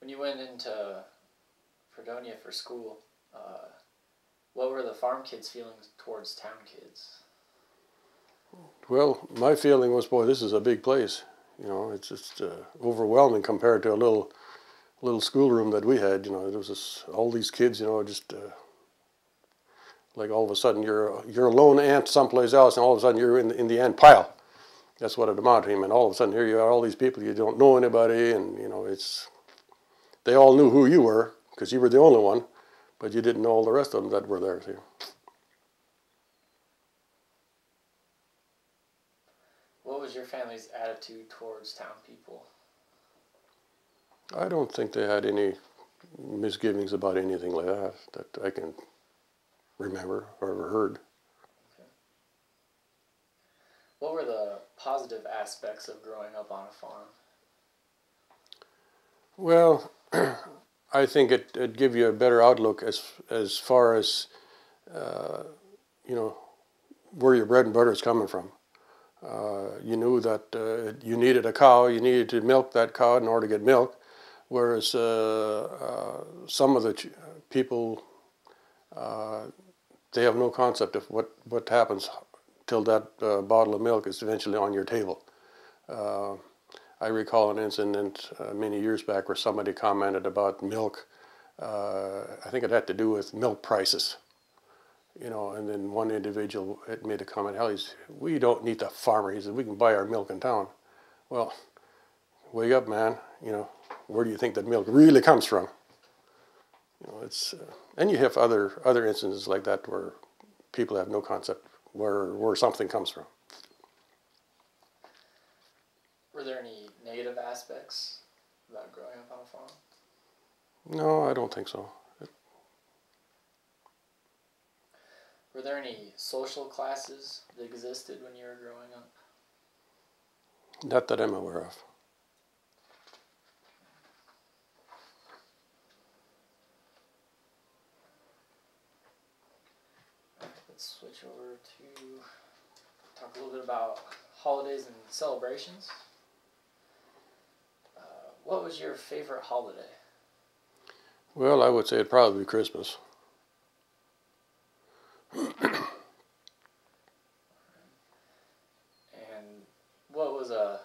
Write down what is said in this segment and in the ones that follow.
when you went into Fredonia for school, uh, what were the farm kids' feelings towards town kids? Well, my feeling was, boy, this is a big place. You know, it's just uh, overwhelming compared to a little little schoolroom that we had. You know, there was all these kids. You know, just uh, like all of a sudden you're you're a lone ant someplace else, and all of a sudden you're in in the ant pile. That's what it amounted to. And all of a sudden here you are, all these people you don't know anybody, and you know it's. They all knew who you were because you were the only one, but you didn't know all the rest of them that were there. See. What was your family's attitude towards town people? I don't think they had any misgivings about anything like that that I can remember or ever heard. What were the positive aspects of growing up on a farm? Well, I think it it give you a better outlook as as far as uh, you know where your bread and butter is coming from. Uh, you knew that uh, you needed a cow, you needed to milk that cow in order to get milk, whereas uh, uh, some of the ch- people uh, they have no concept of what what happens till that bottle of milk is eventually on your table. I recall an incident uh, many years back where somebody commented about milk. Uh, I think it had to do with milk prices. You know, and then one individual made a comment, hell, he's, we don't need the farmer. He said, we can buy our milk in town. Well, wake up, man. You know, where do you think that milk really comes from? You know, it's, uh, and you have other, other instances like that where people have no concept where, where something comes from. Were there any negative aspects about growing up on a farm? No, I don't think so. Were there any social classes that existed when you were growing up? Not that I'm aware of. Let's switch over to talk a little bit about holidays and celebrations. What was your favorite holiday? Well, I would say it'd probably be Christmas. and what was a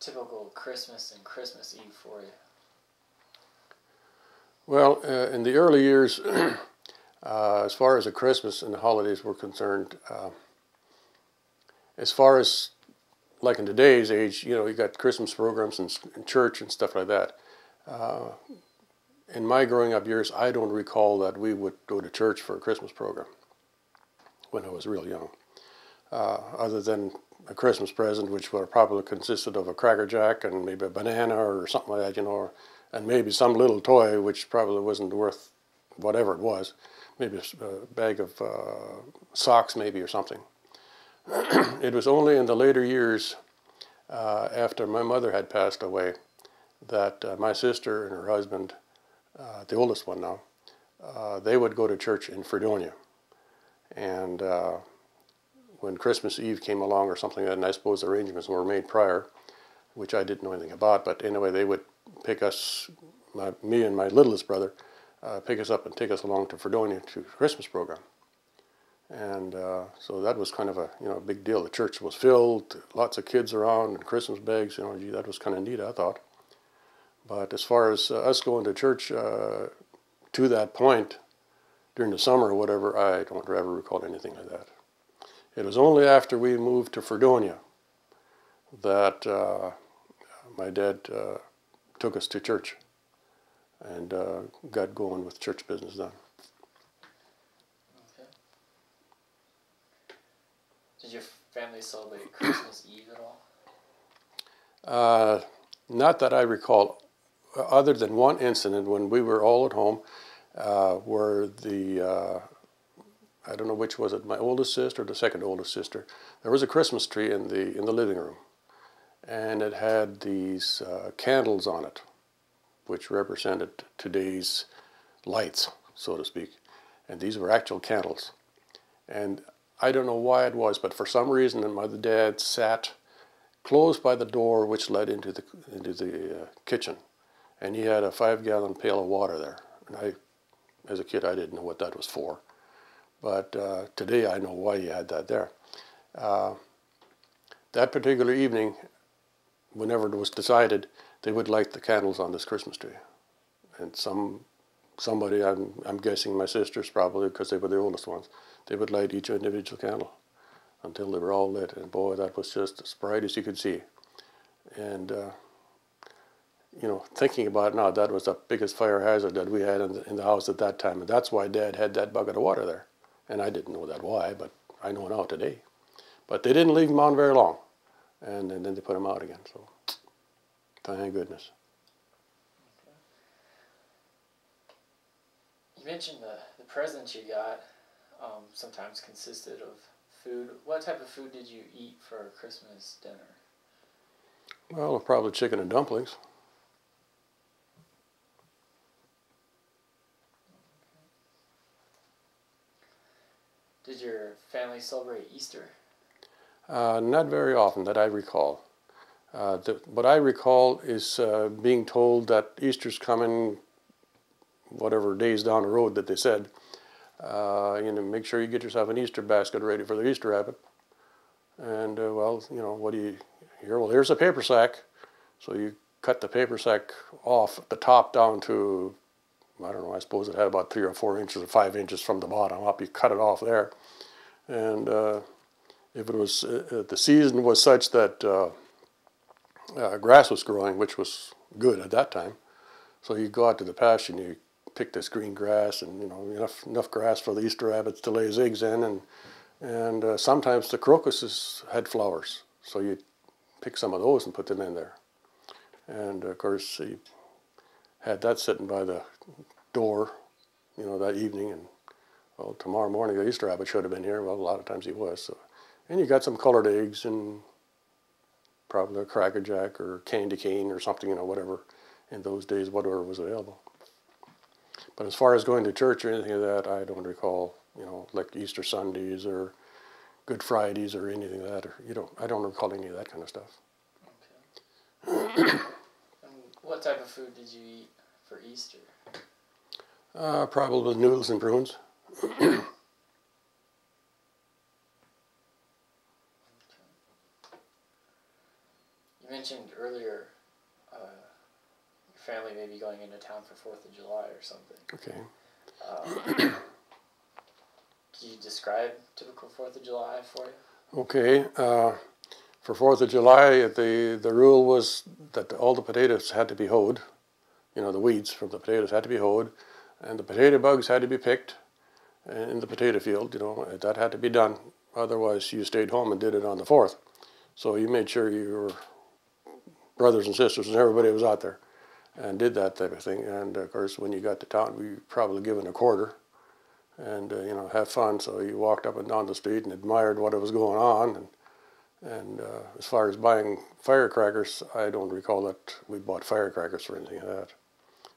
typical Christmas and Christmas Eve for you? Well, uh, in the early years, uh, as far as the Christmas and the holidays were concerned, uh, as far as like in today's age, you know, you got Christmas programs and, and church and stuff like that. Uh, in my growing up years, I don't recall that we would go to church for a Christmas program when I was real young, uh, other than a Christmas present, which would have probably consisted of a Cracker Jack and maybe a banana or something like that, you know, or, and maybe some little toy, which probably wasn't worth whatever it was, maybe a bag of uh, socks, maybe, or something. it was only in the later years, uh, after my mother had passed away, that uh, my sister and her husband, uh, the oldest one now, uh, they would go to church in Fredonia. And uh, when Christmas Eve came along or something, and I suppose arrangements were made prior, which I didn't know anything about, but anyway, they would pick us, my, me and my littlest brother, uh, pick us up and take us along to Fredonia to Christmas program. And uh, so that was kind of a you know a big deal. The church was filled, lots of kids around, and Christmas bags. You know, gee, that was kind of neat, I thought. But as far as uh, us going to church uh, to that point during the summer or whatever, I don't ever recall anything like that. It was only after we moved to Fredonia that uh, my dad uh, took us to church and uh, got going with church business then. Did your family celebrate Christmas Eve at all? Uh, not that I recall, other than one incident when we were all at home, uh, where the uh, I don't know which was it, my oldest sister or the second oldest sister. There was a Christmas tree in the in the living room, and it had these uh, candles on it, which represented today's lights, so to speak, and these were actual candles, and I don't know why it was, but for some reason, my dad sat close by the door which led into the into the uh, kitchen, and he had a five gallon pail of water there. And I, as a kid, I didn't know what that was for. But uh, today I know why he had that there. Uh, that particular evening, whenever it was decided, they would light the candles on this Christmas tree. And some, somebody, I'm, I'm guessing my sisters probably, because they were the oldest ones, they would light each individual candle until they were all lit. And boy, that was just as bright as you could see. And, uh, you know, thinking about it now, that was the biggest fire hazard that we had in the, in the house at that time. And that's why Dad had that bucket of water there. And I didn't know that why, but I know now today. But they didn't leave him on very long. And, and then they put him out again. So thank goodness. You mentioned the, the presents you got um, sometimes consisted of food. What type of food did you eat for Christmas dinner? Well, probably chicken and dumplings. Did your family celebrate Easter? Uh, not very often that I recall. Uh, the, what I recall is uh, being told that Easter's coming, whatever days down the road that they said. Uh, you know, make sure you get yourself an Easter basket ready for the Easter rabbit. And uh, well, you know, what do you here? Well, here's a paper sack. So you cut the paper sack off the top down to, I don't know, I suppose it had about three or four inches or five inches from the bottom up. You cut it off there, and uh, if it was uh, the season was such that uh, uh, grass was growing, which was good at that time, so you go out to the pasture and you pick this green grass and you know enough enough grass for the Easter rabbits to lay his eggs in, and and uh, sometimes the crocuses had flowers, so you pick some of those and put them in there, and of course he had that sitting by the door, you know, that evening, and well, tomorrow morning the Easter rabbit should have been here. Well, a lot of times he was, so and you got some colored eggs and probably a cracker jack or candy cane or something, you know, whatever in those days, whatever was available. But as far as going to church or anything like that, I don't recall, you know, like Easter Sundays or Good Fridays or anything like that. Or you know, I don't recall any of that kind of stuff. Okay. and what type of food did you eat for Easter? Uh, probably noodles and prunes. You mentioned earlier family may be going into town for Fourth of July or something. Okay. Um, can you describe typical Fourth of July for you? Okay. Uh, for Fourth of July, the the rule was that all the potatoes had to be hoed. You know, the weeds from the potatoes had to be hoed, and the potato bugs had to be picked in the potato field. You know, that had to be done. Otherwise, you stayed home and did it on the fourth. So you made sure your brothers and sisters and everybody was out there and did that type of thing. And of course, when you got to town, we probably given a quarter and uh, you know have fun. So you walked up and down the street and admired what was going on. And and uh, as far as buying firecrackers, I don't recall that we bought firecrackers or anything like that.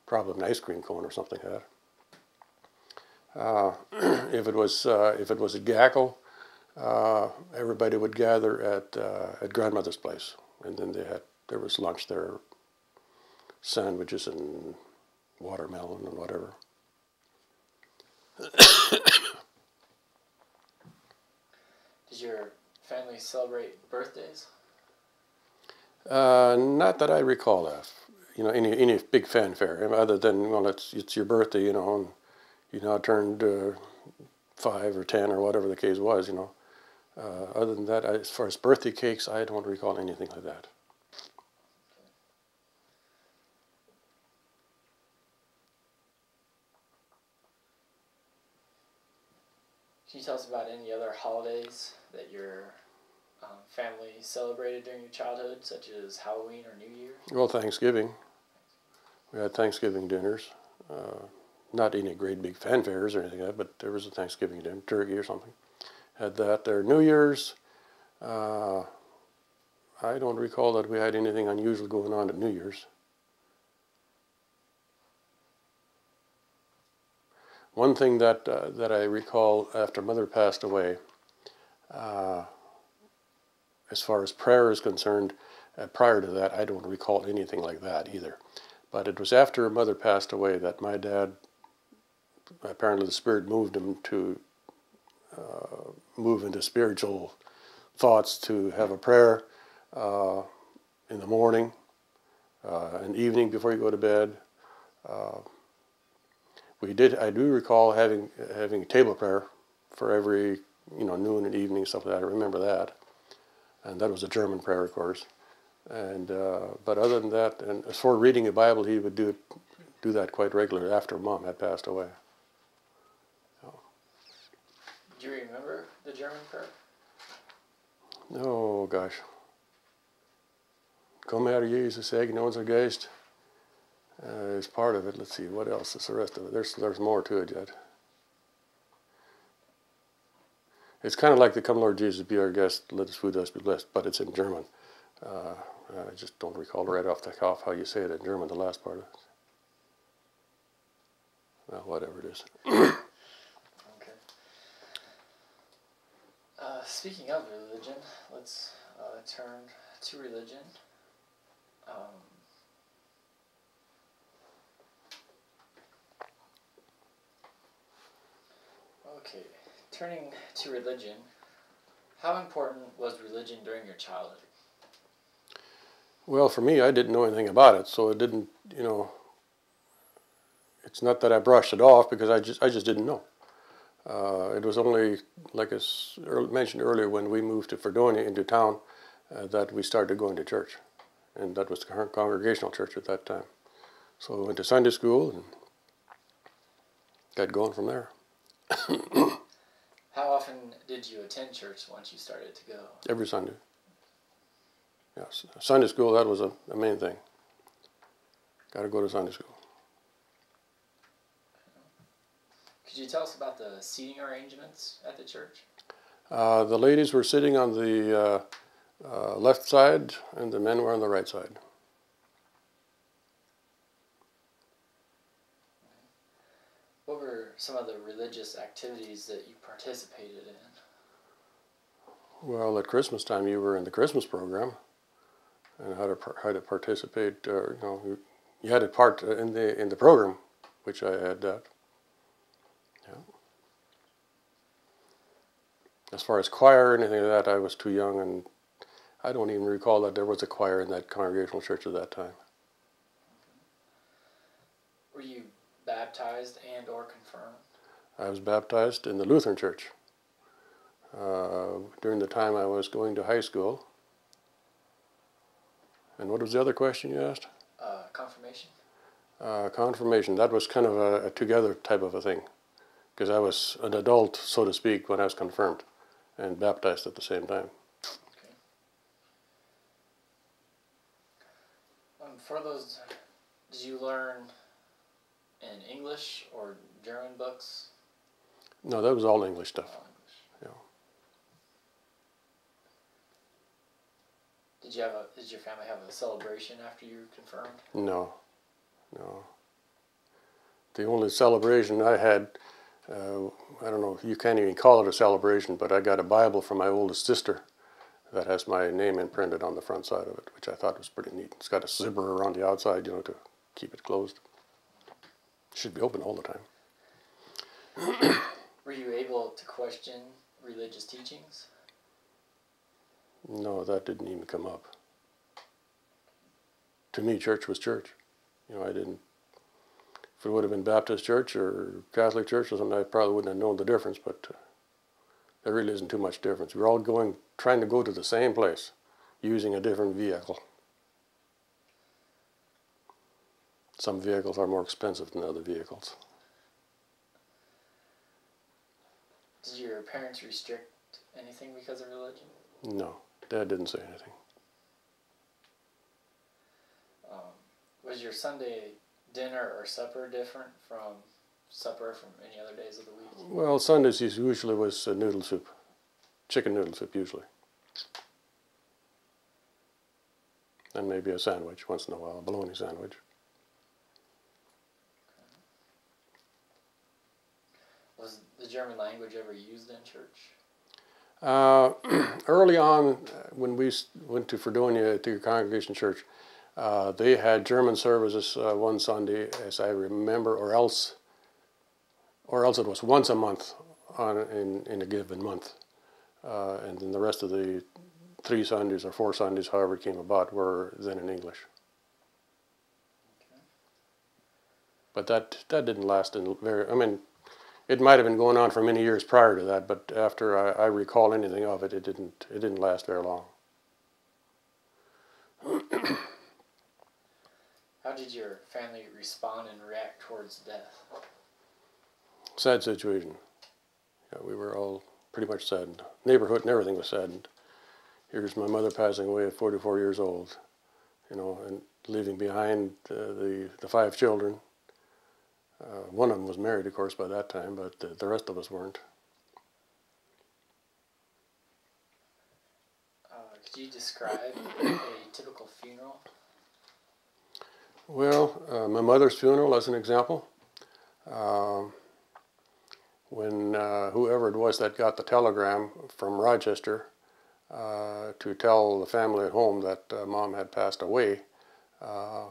Probably an ice cream cone or something like that. Uh, if it was uh, if it was a gackle, uh, everybody would gather at uh, at grandmother's place, and then they had there was lunch there, sandwiches and watermelon and whatever. Did your family celebrate birthdays? Uh, not that I recall of, you know, any any big fanfare other than well, it's it's your birthday, you know, and you now turned uh, five or ten or whatever the case was, you know. Uh, other than that, I, as far as birthday cakes, I don't recall anything like that. Can you tell us about any other holidays that your um, family celebrated during your childhood, such as Halloween or New Year? Well, Thanksgiving. We had Thanksgiving dinners. Uh, not any great big fanfares or anything like that, but there was a Thanksgiving dinner, turkey or something. Had that there. New Year's, uh, I don't recall that we had anything unusual going on at New Year's. One thing that uh, that I recall after Mother passed away, uh, as far as prayer is concerned, uh, prior to that, I don't recall anything like that either. But it was after mother passed away that my dad, apparently the Spirit moved him to uh, move into spiritual thoughts to have a prayer uh, in the morning, uh, an evening before you go to bed. We did. I do recall having having a table prayer for every you know noon and evening stuff like that. I remember that, and that was a German prayer, of course. And uh, but other than that, and as for reading the Bible, he would do do that quite regularly after Mom had passed away. Do you remember the German prayer? Oh gosh. Come out of Jesus, Agnes unser Geist. Uh, is part of it. Let's see, what else is the rest of it? There's, there's more to it yet. It's kind of like the Come Lord Jesus, be our guest, let us food us be blessed, but it's in German. Uh, I just don't recall right off the cuff how you say it in German, the last part of it. Well, whatever it is. Okay. Uh, speaking of religion, let's uh, turn to religion. Um, okay, turning to religion, how important was religion during your childhood? Well, for me, I didn't know anything about it, so it didn't, you know, it's not that I brushed it off because I just, I just didn't know. Uh, it was only, like I mentioned earlier, when we moved to Fredonia into town, uh, that we started going to church. And that was the congregational church at that time. So we went to Sunday school and got going from there. How often did you attend church once you started to go? Every Sunday. Yes, Sunday school, that was a, a main thing. Got to go to Sunday school. Could you tell us about the seating arrangements at the church? Uh, the ladies were sitting on the uh, uh, left side, and the men were on the right side. What were some of the religious activities that you participated in? Well, at Christmas time, you were in the Christmas program, and how to how to participate. Uh, you know, you, had a part in the in the program, which I had that. Yeah. As far as choir or anything like that, I was too young, and I don't even recall that there was a choir in that congregational church at that time. Were you baptized and or confirmed? I was baptized in the Lutheran Church uh, during the time I was going to high school. And what was the other question you asked? Uh, confirmation? Uh, confirmation. That was kind of a, a together type of a thing, because I was an adult, so to speak, when I was confirmed and baptized at the same time. Okay. Um, for those, did you learn in English or German books? No, that was all English stuff. All English. Yeah. Did you have a? Did your family have a celebration after you were confirmed? No, no. The only celebration I had, uh, I don't know, you can't even call it a celebration, but I got a Bible from my oldest sister that has my name imprinted on the front side of it, which I thought was pretty neat. It's got a zipper around the outside, you know, to keep it closed. Should be open all the time. Were you able to question religious teachings? No, that didn't even come up. To me, church was church. You know, I didn't. If it would have been Baptist church or Catholic church or something, I probably wouldn't have known the difference. But uh, there really isn't too much difference. We're all going, trying to go to the same place, using a different vehicle. Some vehicles are more expensive than other vehicles. Did your parents restrict anything because of religion? No, Dad didn't say anything. Um, was your Sunday dinner or supper different from supper from any other days of the week? Well, Sundays usually was uh, noodle soup, chicken noodle soup usually, and maybe a sandwich once in a while, a bologna sandwich. Was the German language ever used in church? Uh, early on, uh, when we went to Fredonia to your congregation church, Uh, they had German services uh, one Sunday, as I remember, or else, or else it was once a month on in, in a given month, uh, and then the rest of the three Sundays or four Sundays, however it came about, were then in English. But that that didn't last in very. I mean, it might have been going on for many years prior to that, but after I, I recall anything of it, it didn't it didn't last very long. How did your family respond and react towards death? Sad situation. Yeah, we were all pretty much saddened. Neighborhood and everything was saddened. Here's my mother passing away at 44 years old, you know, and leaving behind uh, the the five children. Uh, one of them was married, of course, by that time, but the, the rest of us weren't. Uh, could you describe a typical funeral? Well, uh, my mother's funeral, as an example, um, when uh, whoever it was that got the telegram from Rochester uh, to tell the family at home that uh, mom had passed away, uh,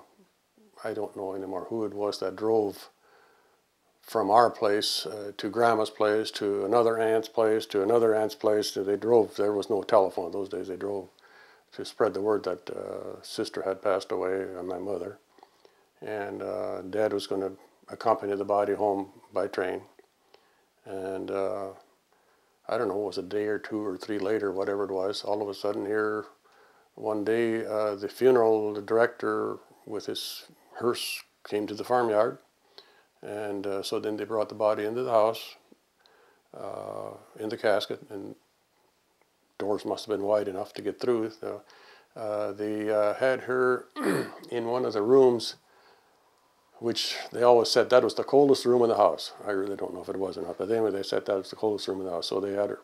I don't know anymore who it was that drove from our place uh, to grandma's place to another aunt's place to another aunt's place. They drove. There was no telephone those days. They drove to spread the word that uh, sister had passed away, and uh, my mother, and uh, dad was going to accompany the body home by train. And uh, I don't know, it was a day or two or three later, whatever it was. All of a sudden, here one day, uh, the funeral director with his hearse came to the farmyard and uh, so then they brought the body into the house uh, in the casket, and doors must have been wide enough to get through. So, uh, they uh, had her in one of the rooms, which they always said that was the coldest room in the house. I really don't know if it was or not, but anyway, they said that was the coldest room in the house. So they had her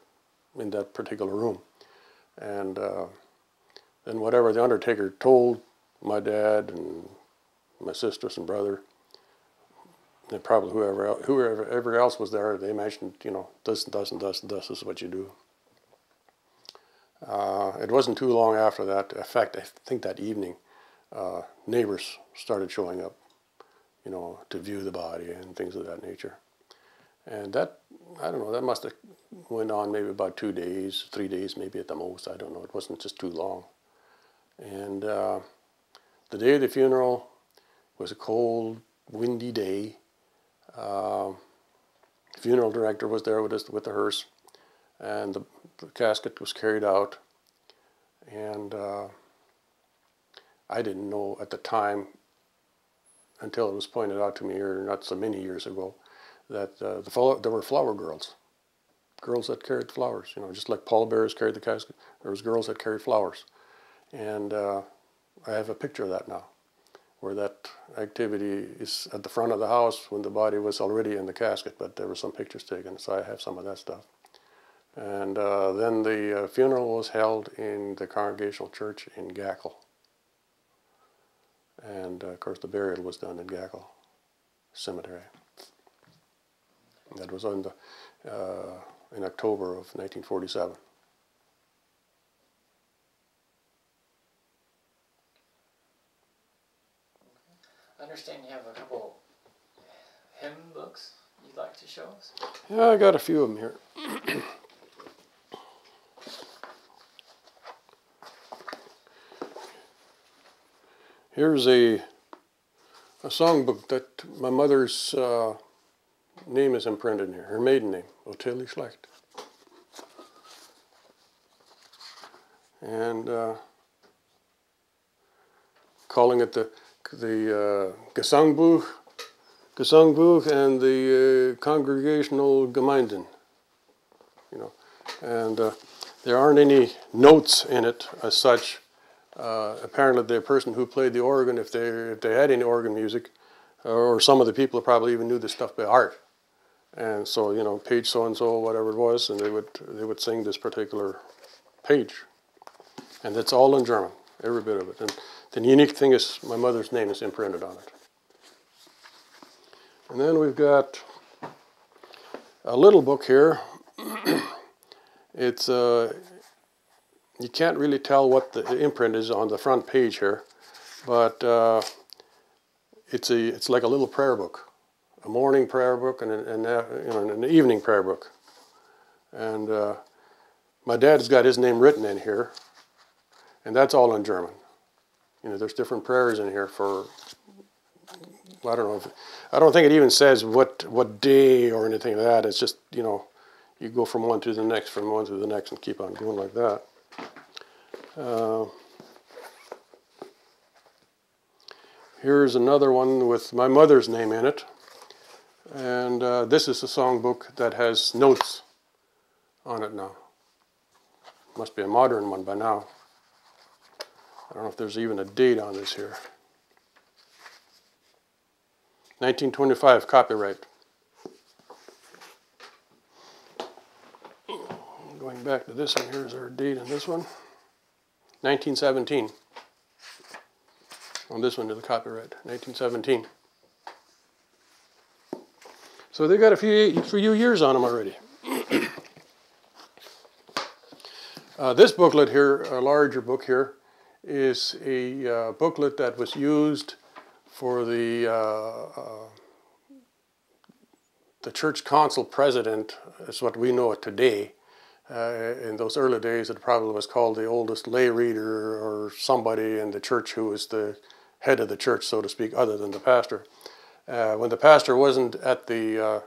in that particular room. And uh, then whatever the undertaker told my dad and my sisters and brother, and probably whoever whoever else was there, they mentioned, you know, this and this and this and this is what you do. Uh, it wasn't too long after that. In fact, I think that evening, uh, neighbors started showing up, you know, to view the body and things of that nature. And that, I don't know, that must have went on maybe about two days, three days maybe at the most. I don't know. It wasn't just too long. And uh, the day of the funeral was a cold, windy day. Uh, funeral director was there with us with the hearse, and the, the casket was carried out. And uh, I didn't know at the time, until it was pointed out to me here not so many years ago, that uh, the there were flower girls, girls that carried flowers. You know, just like pallbearers carried the casket, there was girls that carried flowers, and uh, I have a picture of that now where that activity is at the front of the house when the body was already in the casket, but there were some pictures taken, so I have some of that stuff. And uh, then the uh, funeral was held in the Congregational Church in Gackle. And uh, of course, the burial was done in Gackle Cemetery. That was on the, uh, in October of 1947. Understand you have a couple hymn books you'd like to show us? Yeah, I got a few of them here. Here's a a songbook that my mother's uh, name is imprinted in here, her maiden name, Ottilie Schlecht. And uh, calling it the the uh, Gesangbuch, Gesangbuch and the uh, Congregational Gemeinden, you know, and uh, there aren't any notes in it as such. Uh, apparently, the person who played the organ, if they if they had any organ music, or some of the people probably even knew this stuff by heart, and so you know, page so and so, whatever it was, and they would they would sing this particular page, and it's all in German, every bit of it, and the unique thing is my mother's name is imprinted on it. And then we've got a little book here. it's uh, you can't really tell what the imprint is on the front page here, but uh, it's a it's like a little prayer book, a morning prayer book and an, and you know, an evening prayer book. And uh, my dad's got his name written in here, and that's all in German. You know, there's different prayers in here for. I don't know. If, I don't think it even says what what day or anything like that. It's just you know, you go from one to the next, from one to the next, and keep on going like that. Uh, here's another one with my mother's name in it, and uh, this is a songbook that has notes on it now. Must be a modern one by now. I don't know if there's even a date on this here. 1925 copyright. Going back to this one, here's our date on this one. 1917. On this one to the copyright, 1917. So they got a few, few years on them already. uh, this booklet here, a larger book here, is a uh, booklet that was used for the uh, uh the church council president, is what we know it today. Uh, in those early days, it probably was called the oldest lay reader or somebody in the church who was the head of the church, so to speak, other than the pastor. Uh, when the pastor wasn't at the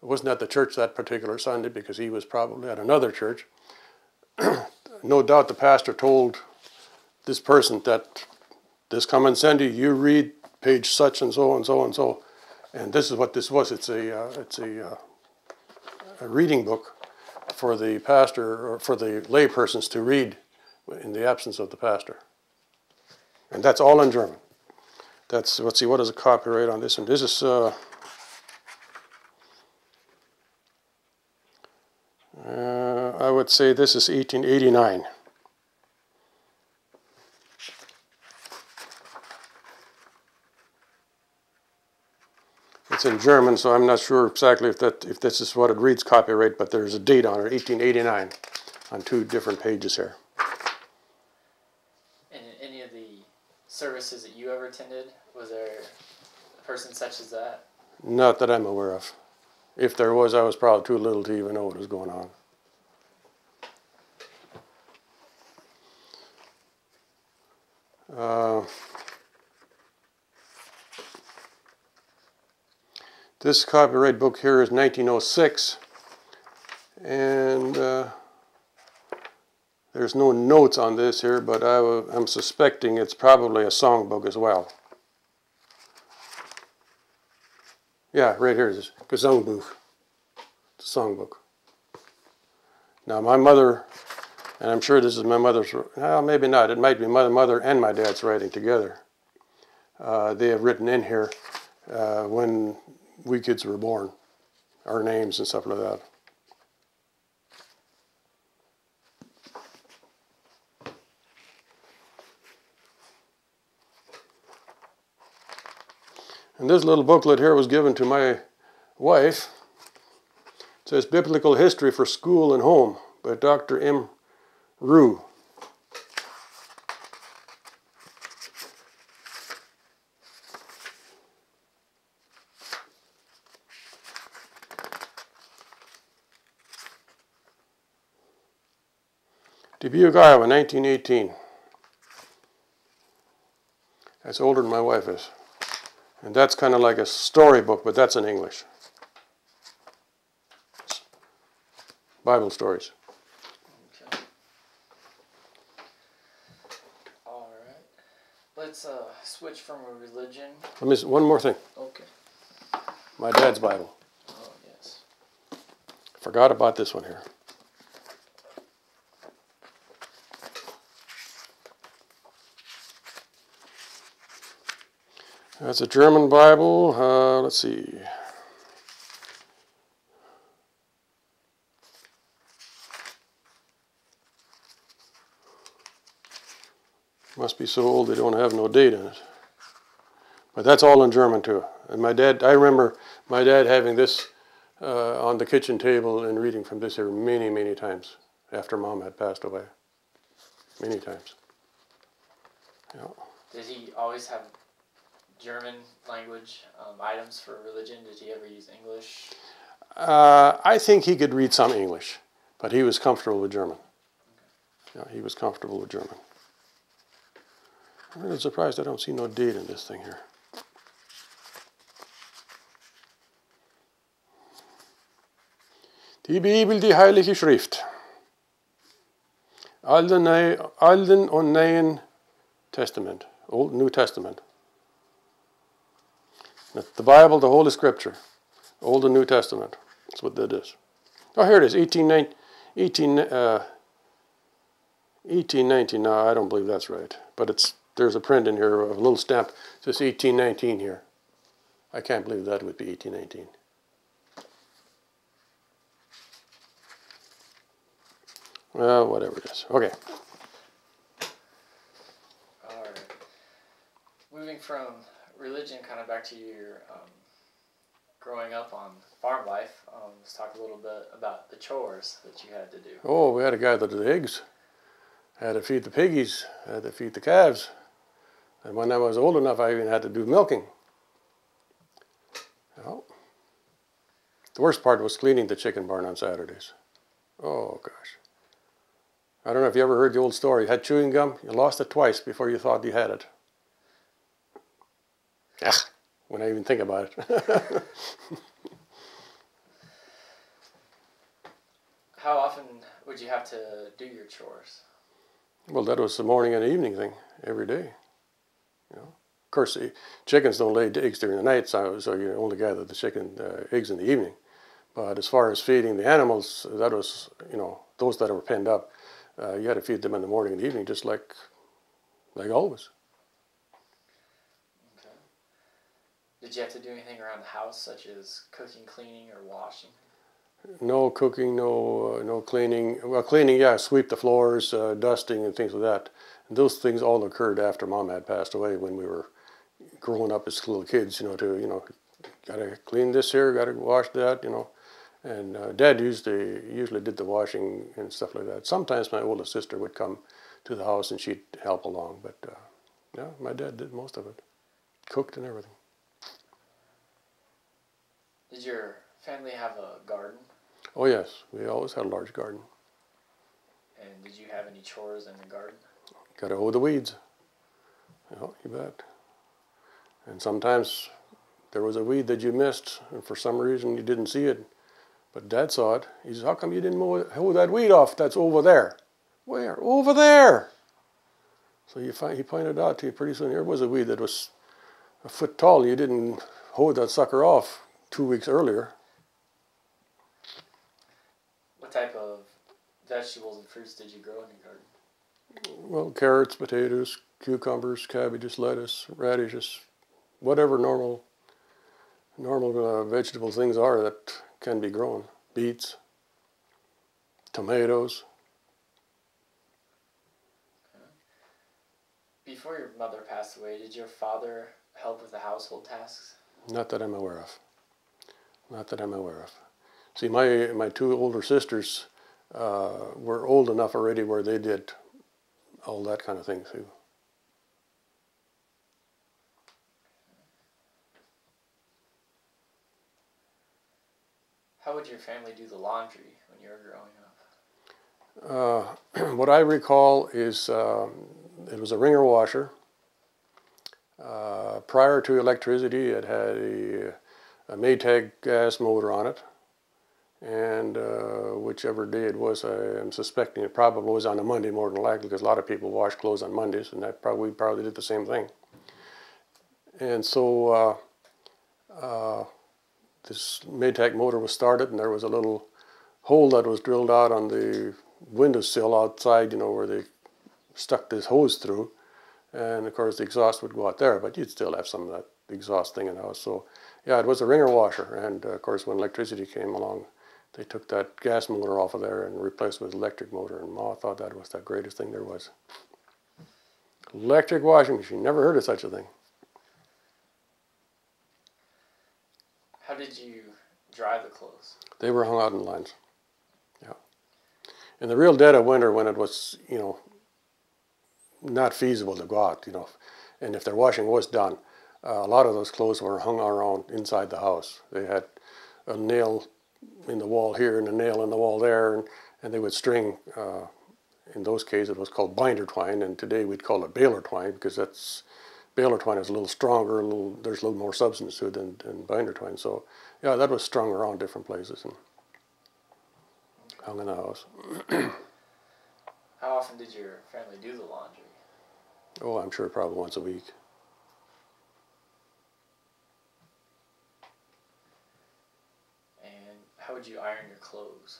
wasn't at the church that particular Sunday because he was probably at another church. no doubt the pastor told this person that this coming Sunday you you read page such and so and so and so, and this is what this was. It's a uh, it's a, uh, a reading book for the pastor or for the lay persons to read in the absence of the pastor, and that's all in German. That's let's see what is the copyright on this one. This is. Uh, uh, I would say this is 1889. It's in German, so I'm not sure exactly if that if this is what it reads copyright, but there's a date on it, 1889, on two different pages here. And in any of the services that you ever attended, was there a person such as that? Not that I'm aware of. If there was, I was probably too little to even know what was going on. Uh, This copyright book here is 1906, and uh, there's no notes on this here, but I am suspecting it's probably a songbook as well. Yeah, right here is Gesangbuch. A songbook. Now my mother, and I'm sure this is my mother's, well maybe not, it might be my mother and my dad's writing together. Uh, they have written in here uh, when we kids were born, our names and stuff like that. And this little booklet here was given to my wife. It says Biblical History for School and Home by Dr. M. Rue. Dubuque, Iowa, 1918. That's older than my wife is. And that's kind of like a storybook, but that's in English. Bible stories. Okay. All right. Let's uh, switch from a religion. Let me one more thing. Okay. My dad's Bible. Oh yes. Forgot about this one here. That's a German Bible. Uh, let's see. Must be so old they don't have no date in it. But that's all in German too. And my dad, I remember my dad having this uh, on the kitchen table and reading from this here many, many times after mom had passed away. Many times. Yeah. Did he always have German language um, items for religion? Did he ever use English? Uh, I think he could read some English, but he was comfortable with German. Yeah, he was comfortable with German. I'm really surprised I don't see no date in this thing here. Die Bibel, die Heilige Schrift. Alten, Alten und Neuen Testament, Old New Testament. The Bible, the Holy Scripture, Old and New Testament. That's what that is. Oh, here it is, 18, 18, uh, 1819. No, I don't believe that's right. But it's there's a print in here, a little stamp. It says 1819 here. I can't believe that would be 1819. Well, whatever it is. Okay. All right. Moving from religion kind of back to your um, growing up on farm life, um, let's talk a little bit about the chores that you had to do. Oh, we had a guy that did eggs. had to feed the piggies, had to feed the calves. And when I was old enough, I even had to do milking. Oh. The worst part was cleaning the chicken barn on Saturdays. Oh, gosh. I don't know if you ever heard the old story. You had chewing gum, you lost it twice before you thought you had it. Ugh, when I even think about it. How often would you have to do your chores? Well, that was the morning and evening thing every day. You know, of course, the chickens don't lay eggs during the night, so, so you only gather the chicken uh, eggs in the evening. But as far as feeding the animals, that was you know those that were penned up, uh, you had to feed them in the morning and evening, just like like always. Did you have to do anything around the house, such as cooking, cleaning, or washing? No cooking, no uh, no cleaning. Well, cleaning, yeah, sweep the floors, uh, dusting, and things like that. And those things all occurred after Mom had passed away when we were growing up as little kids. You know, to you know, gotta clean this here, gotta wash that. You know, and uh, Dad usually usually did the washing and stuff like that. Sometimes my oldest sister would come to the house and she'd help along, but uh, yeah, my dad did most of it, cooked and everything. Did your family have a garden? Oh yes, we always had a large garden. And did you have any chores in the garden? Got to hoe the weeds. Oh, you bet. And sometimes there was a weed that you missed, and for some reason you didn't see it. But Dad saw it. He says, "How come you didn't mow, hoe that weed off? That's over there." Where? Over there. So you find, he pointed out to you pretty soon. Here was a weed that was a foot tall. You didn't hoe that sucker off two weeks earlier. What type of vegetables and fruits did you grow in your garden? Well, carrots, potatoes, cucumbers, cabbages, lettuce, radishes, whatever normal normal uh, vegetable things are that can be grown. Beets, tomatoes. Before your mother passed away, did your father help with the household tasks? Not that I'm aware of. Not that I'm aware of. See, my, my two older sisters uh, were old enough already where they did all that kind of thing too. How would your family do the laundry when you were growing up? Uh, what I recall is um, it was a wringer washer. Uh, prior to electricity, it had a a Maytag gas motor on it. And uh, whichever day it was, I am suspecting it probably was on a Monday more than likely because a lot of people wash clothes on Mondays, and that probably probably did the same thing. And so uh, uh, this Maytag motor was started, and there was a little hole that was drilled out on the windowsill outside, you know, where they stuck this hose through. And of course, the exhaust would go out there, but you'd still have some of that exhaust thing in the house. So yeah, it was a wringer washer, and uh, of course when electricity came along, they took that gas motor off of there and replaced it with electric motor, and Ma thought that was the greatest thing there was. Electric washing machine, never heard of such a thing. How did you dry the clothes? They were hung out in lines. Yeah. In the real dead of winter, when it was, you know, not feasible to go out, you know, and if their washing was done, uh, a lot of those clothes were hung around inside the house. They had a nail in the wall here and a nail in the wall there, and, and they would string. Uh, in those cases, it was called binder twine, and today we'd call it baler twine because that's baler twine is a little stronger, a little there's a little more substance to it than, than binder twine. So yeah, that was strung around different places and hung in the house. How often did your family do the laundry? Oh, I'm sure probably once a week. And how would you iron your clothes?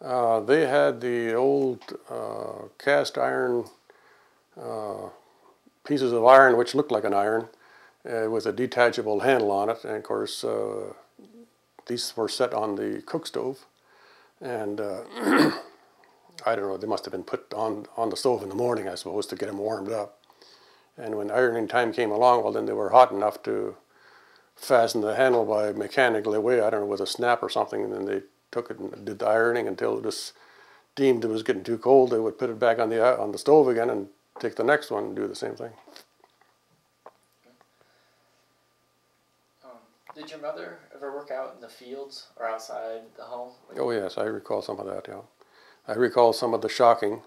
Uh, they had the old uh, cast iron uh, pieces of iron which looked like an iron uh, with a detachable handle on it. And of course, uh, these were set on the cook stove. And uh, I don't know, they must have been put on, on the stove in the morning, I suppose, to get them warmed up. And when ironing time came along, well, then they were hot enough to fasten the handle by mechanically way, I don't know, with a snap or something, and then they took it and did the ironing until it was deemed it was getting too cold. They would put it back on the on the stove again and take the next one and do the same thing. Um, did your mother ever work out in the fields or outside the home? Oh yes, I recall some of that. Yeah, I recall some of the shocking.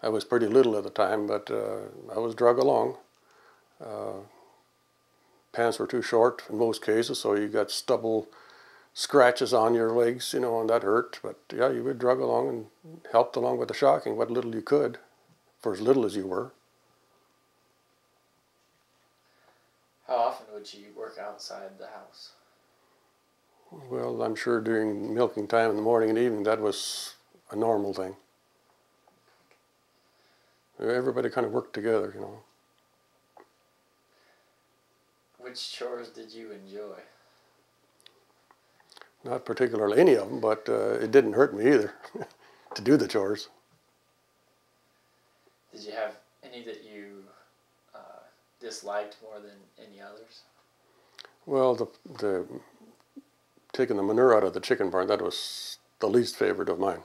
I was pretty little at the time, but uh, I was drug along. Uh, pants were too short in most cases, so you got stubble scratches on your legs, you know, and that hurt. But yeah, you would drug along and helped along with the shocking, what little you could, for as little as you were. How often would you work outside the house? Well, I'm sure during milking time in the morning and evening, that was a normal thing. Everybody kind of worked together, you know. Which chores did you enjoy? Not particularly any of them, but uh, it didn't hurt me either to do the chores. Did you have any that you uh, disliked more than any others? Well, the the taking the manure out of the chicken barn that was the least favorite of mine.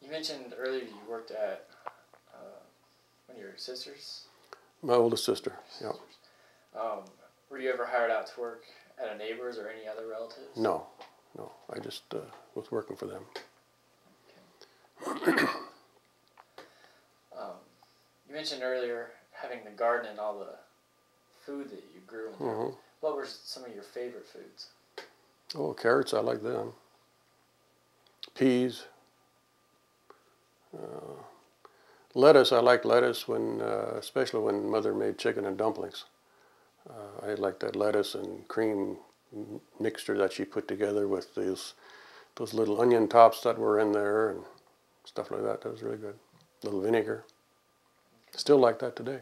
You mentioned earlier you worked at uh, one of your sisters. My oldest sister. Yeah. Um, were you ever hired out to work at a neighbor's or any other relatives? No, no. I just uh, was working for them. Um, you mentioned earlier having the garden and all the food that you grew in there. hmm What were some of your favorite foods? Oh, carrots. I like them. Peas. Uh, lettuce. I like lettuce when, uh, especially when mother made chicken and dumplings. Uh, I like that lettuce and cream mixture that she put together with those those little onion tops that were in there and stuff like that. That was really good. little vinegar. Still like that today.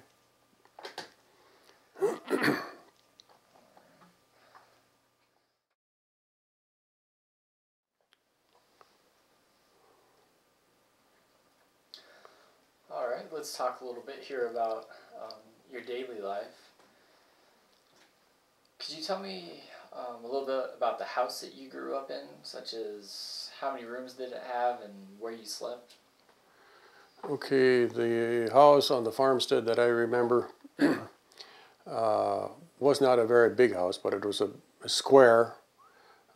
All right, let's talk a little bit here about um, your daily life. Could you tell me um, a little bit about the house that you grew up in, such as how many rooms did it have and where you slept? Okay, the house on the farmstead that I remember uh, was not a very big house, but it was a, a square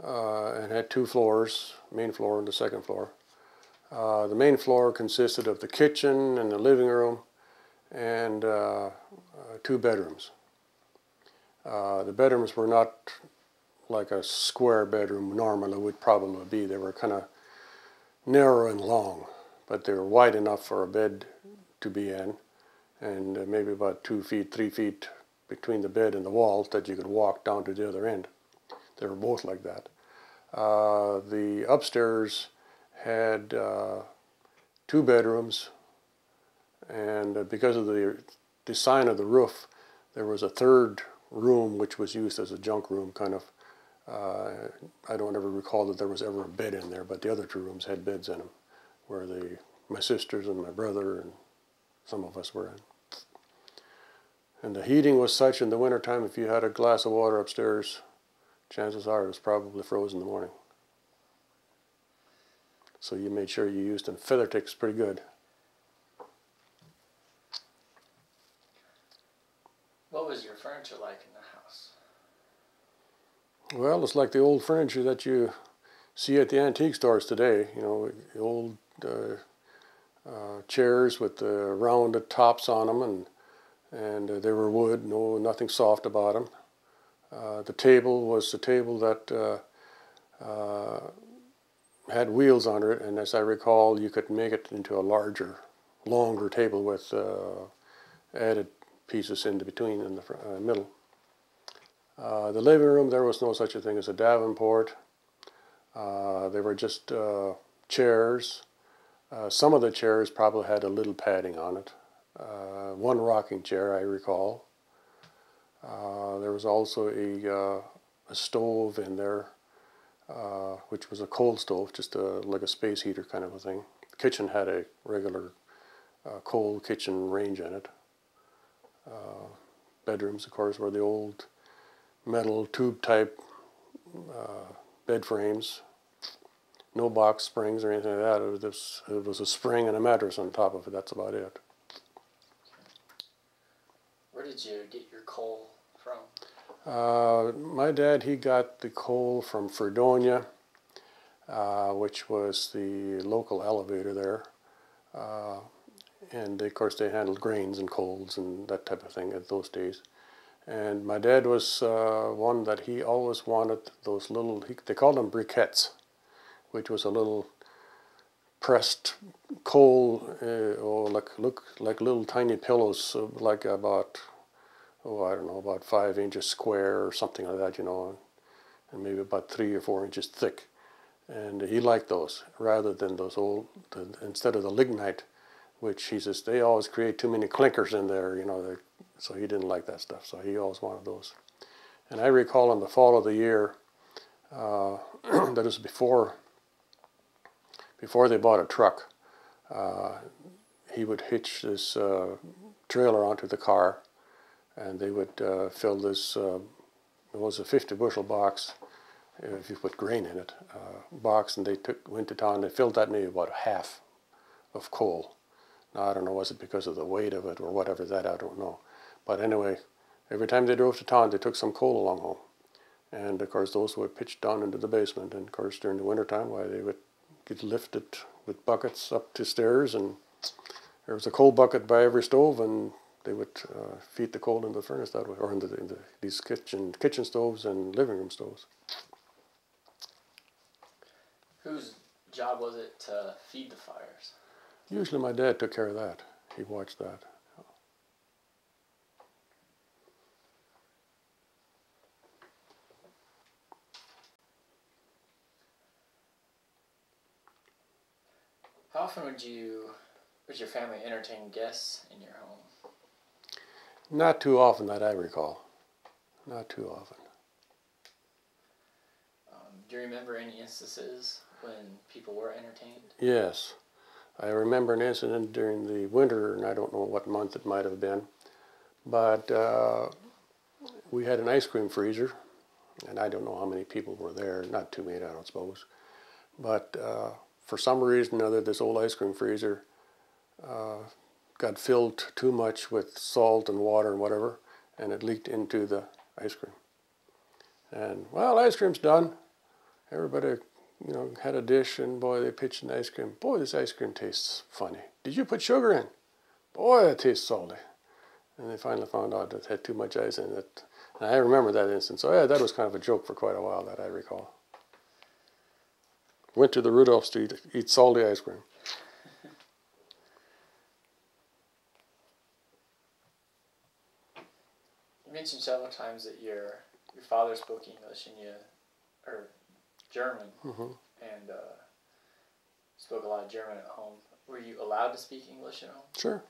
uh, and had two floors, main floor and the second floor. Uh, the main floor consisted of the kitchen and the living room and uh, uh, two bedrooms. Uh, the bedrooms were not like a square bedroom normally would probably be. They were kind of narrow and long, but they were wide enough for a bed to be in, and maybe about two feet, three feet between the bed and the walls that you could walk down to the other end. They were both like that. Uh, the upstairs had uh, two bedrooms, and uh, because of the design of the roof, there was a third room which was used as a junk room, kind of. Uh, I don't ever recall that there was ever a bed in there, but the other two rooms had beds in them, where the my sisters and my brother and some of us were in. And the heating was such in the wintertime, if you had a glass of water upstairs, chances are it was probably frozen in the morning. So you made sure you used them. Feather tick's pretty good. What was your furniture like in the house? Well, it's like the old furniture that you see at the antique stores today. You know, the old uh, uh, chairs with the rounded tops on them, and and uh, they were wood. No, nothing soft about them. Uh, the table was the table that uh, uh, had wheels under it, and as I recall, you could make it into a larger, longer table with added pieces in between in the uh, middle. Uh, the living room, there was no such a thing as a Davenport. Uh, they were just uh, chairs. Uh, some of the chairs probably had a little padding on it. Uh, one rocking chair, I recall. there was also a, a stove in there, which was a coal stove, just a, like a space heater kind of a thing. The kitchen had a regular coal kitchen range in it. Uh, bedrooms, of course, were the old metal tube type uh, bed frames. No box springs or anything like that. It was, it was a spring and a mattress on top of it. That's about it. Where did you get your coal from? Uh, my dad, he got the coal from Fredonia, uh, which was the local elevator there. Uh, and of course they handled grains and coals and that type of thing at those days. And my dad was uh, one that he always wanted those little, he, they called them briquettes, which was a little pressed coal, uh, or like look like little tiny pillows, uh, like about, oh I don't know, about five inches square or something like that, you know, and maybe about three or four inches thick. And he liked those rather than those old, the, instead of the lignite which he says they always create too many clinkers in there, you know, so he didn't like that stuff. So he always wanted those. And I recall in the fall of the year, uh, that was before before they bought a truck, uh, he would hitch this uh, trailer onto the car, and they would uh, fill this. Uh, it was a 50 bushel box, if you put grain in it, uh, box, and they took went to town. They filled that maybe about half of coal now, I don't know, was it because of the weight of it or whatever that, I don't know. But anyway, every time they drove to town, they took some coal along home. And of course, those were pitched down into the basement. And of course, during the wintertime, why they would get lifted with buckets up to stairs. And there was a coal bucket by every stove, and they would uh, feed the coal into the furnace that way, or into, the, into these kitchen, kitchen stoves and living room stoves. Whose job was it to feed the fires? Usually my dad took care of that. He watched that. How often would you, would your family entertain guests in your home? Not too often that I recall. Not too often. Um, do you remember any instances when people were entertained? Yes. I remember an incident during the winter, and I don't know what month it might have been, but uh, we had an ice cream freezer, and I don't know how many people were there, not too many, I don't suppose. But uh, for some reason or other, this old ice cream freezer uh, got filled too much with salt and water and whatever, and it leaked into the ice cream. And, well, ice cream's done. Everybody you know, had a dish and boy, they pitched an ice cream. Boy, this ice cream tastes funny. Did you put sugar in? Boy, it tastes salty. And they finally found out that it had too much ice in it. And I remember that instance. So yeah, that was kind of a joke for quite a while that I recall. Went to the Rudolph Street to eat salty ice cream. Mentioned several times that your your father spoke English and you, or German mm-hmm. and uh, spoke a lot of German at home. Were you allowed to speak English at home? Sure.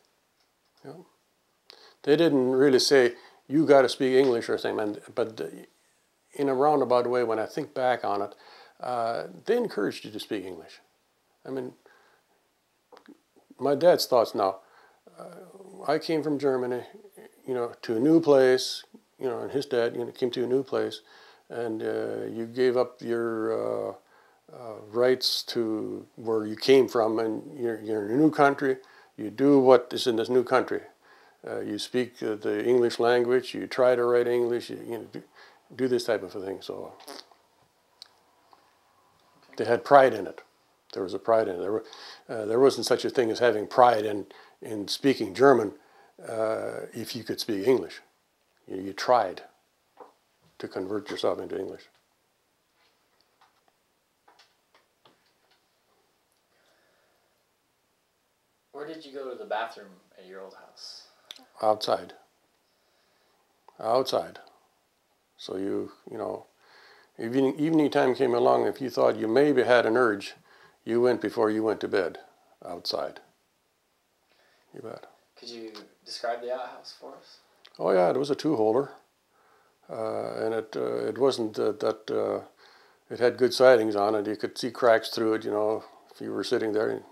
Yeah. They didn't really say you got to speak English or something, but in a roundabout way, when I think back on it, uh, they encouraged you to speak English. I mean, my dad's thoughts now. Uh, I came from Germany, you know, to a new place, you know, and his dad, you know, came to a new place and uh, you gave up your uh, uh, rights to where you came from, and you're, you're in a new country. You do what is in this new country. Uh, you speak uh, the English language. You try to write English. You, you know, do, do this type of a thing. So they had pride in it. There was a pride in it. There, were, uh, there wasn't such a thing as having pride in in speaking German uh, if you could speak English. You, you tried to convert yourself into English. Where did you go to the bathroom at your old house? Outside. Outside. So you, you know, evening, evening time came along, if you thought you maybe had an urge, you went before you went to bed outside. You bet. Could you describe the outhouse for us? Oh yeah, it was a two-holer, uh, and it uh, it wasn't uh, that uh, it had good sidings on it. You could see cracks through it. You know, if you were sitting there and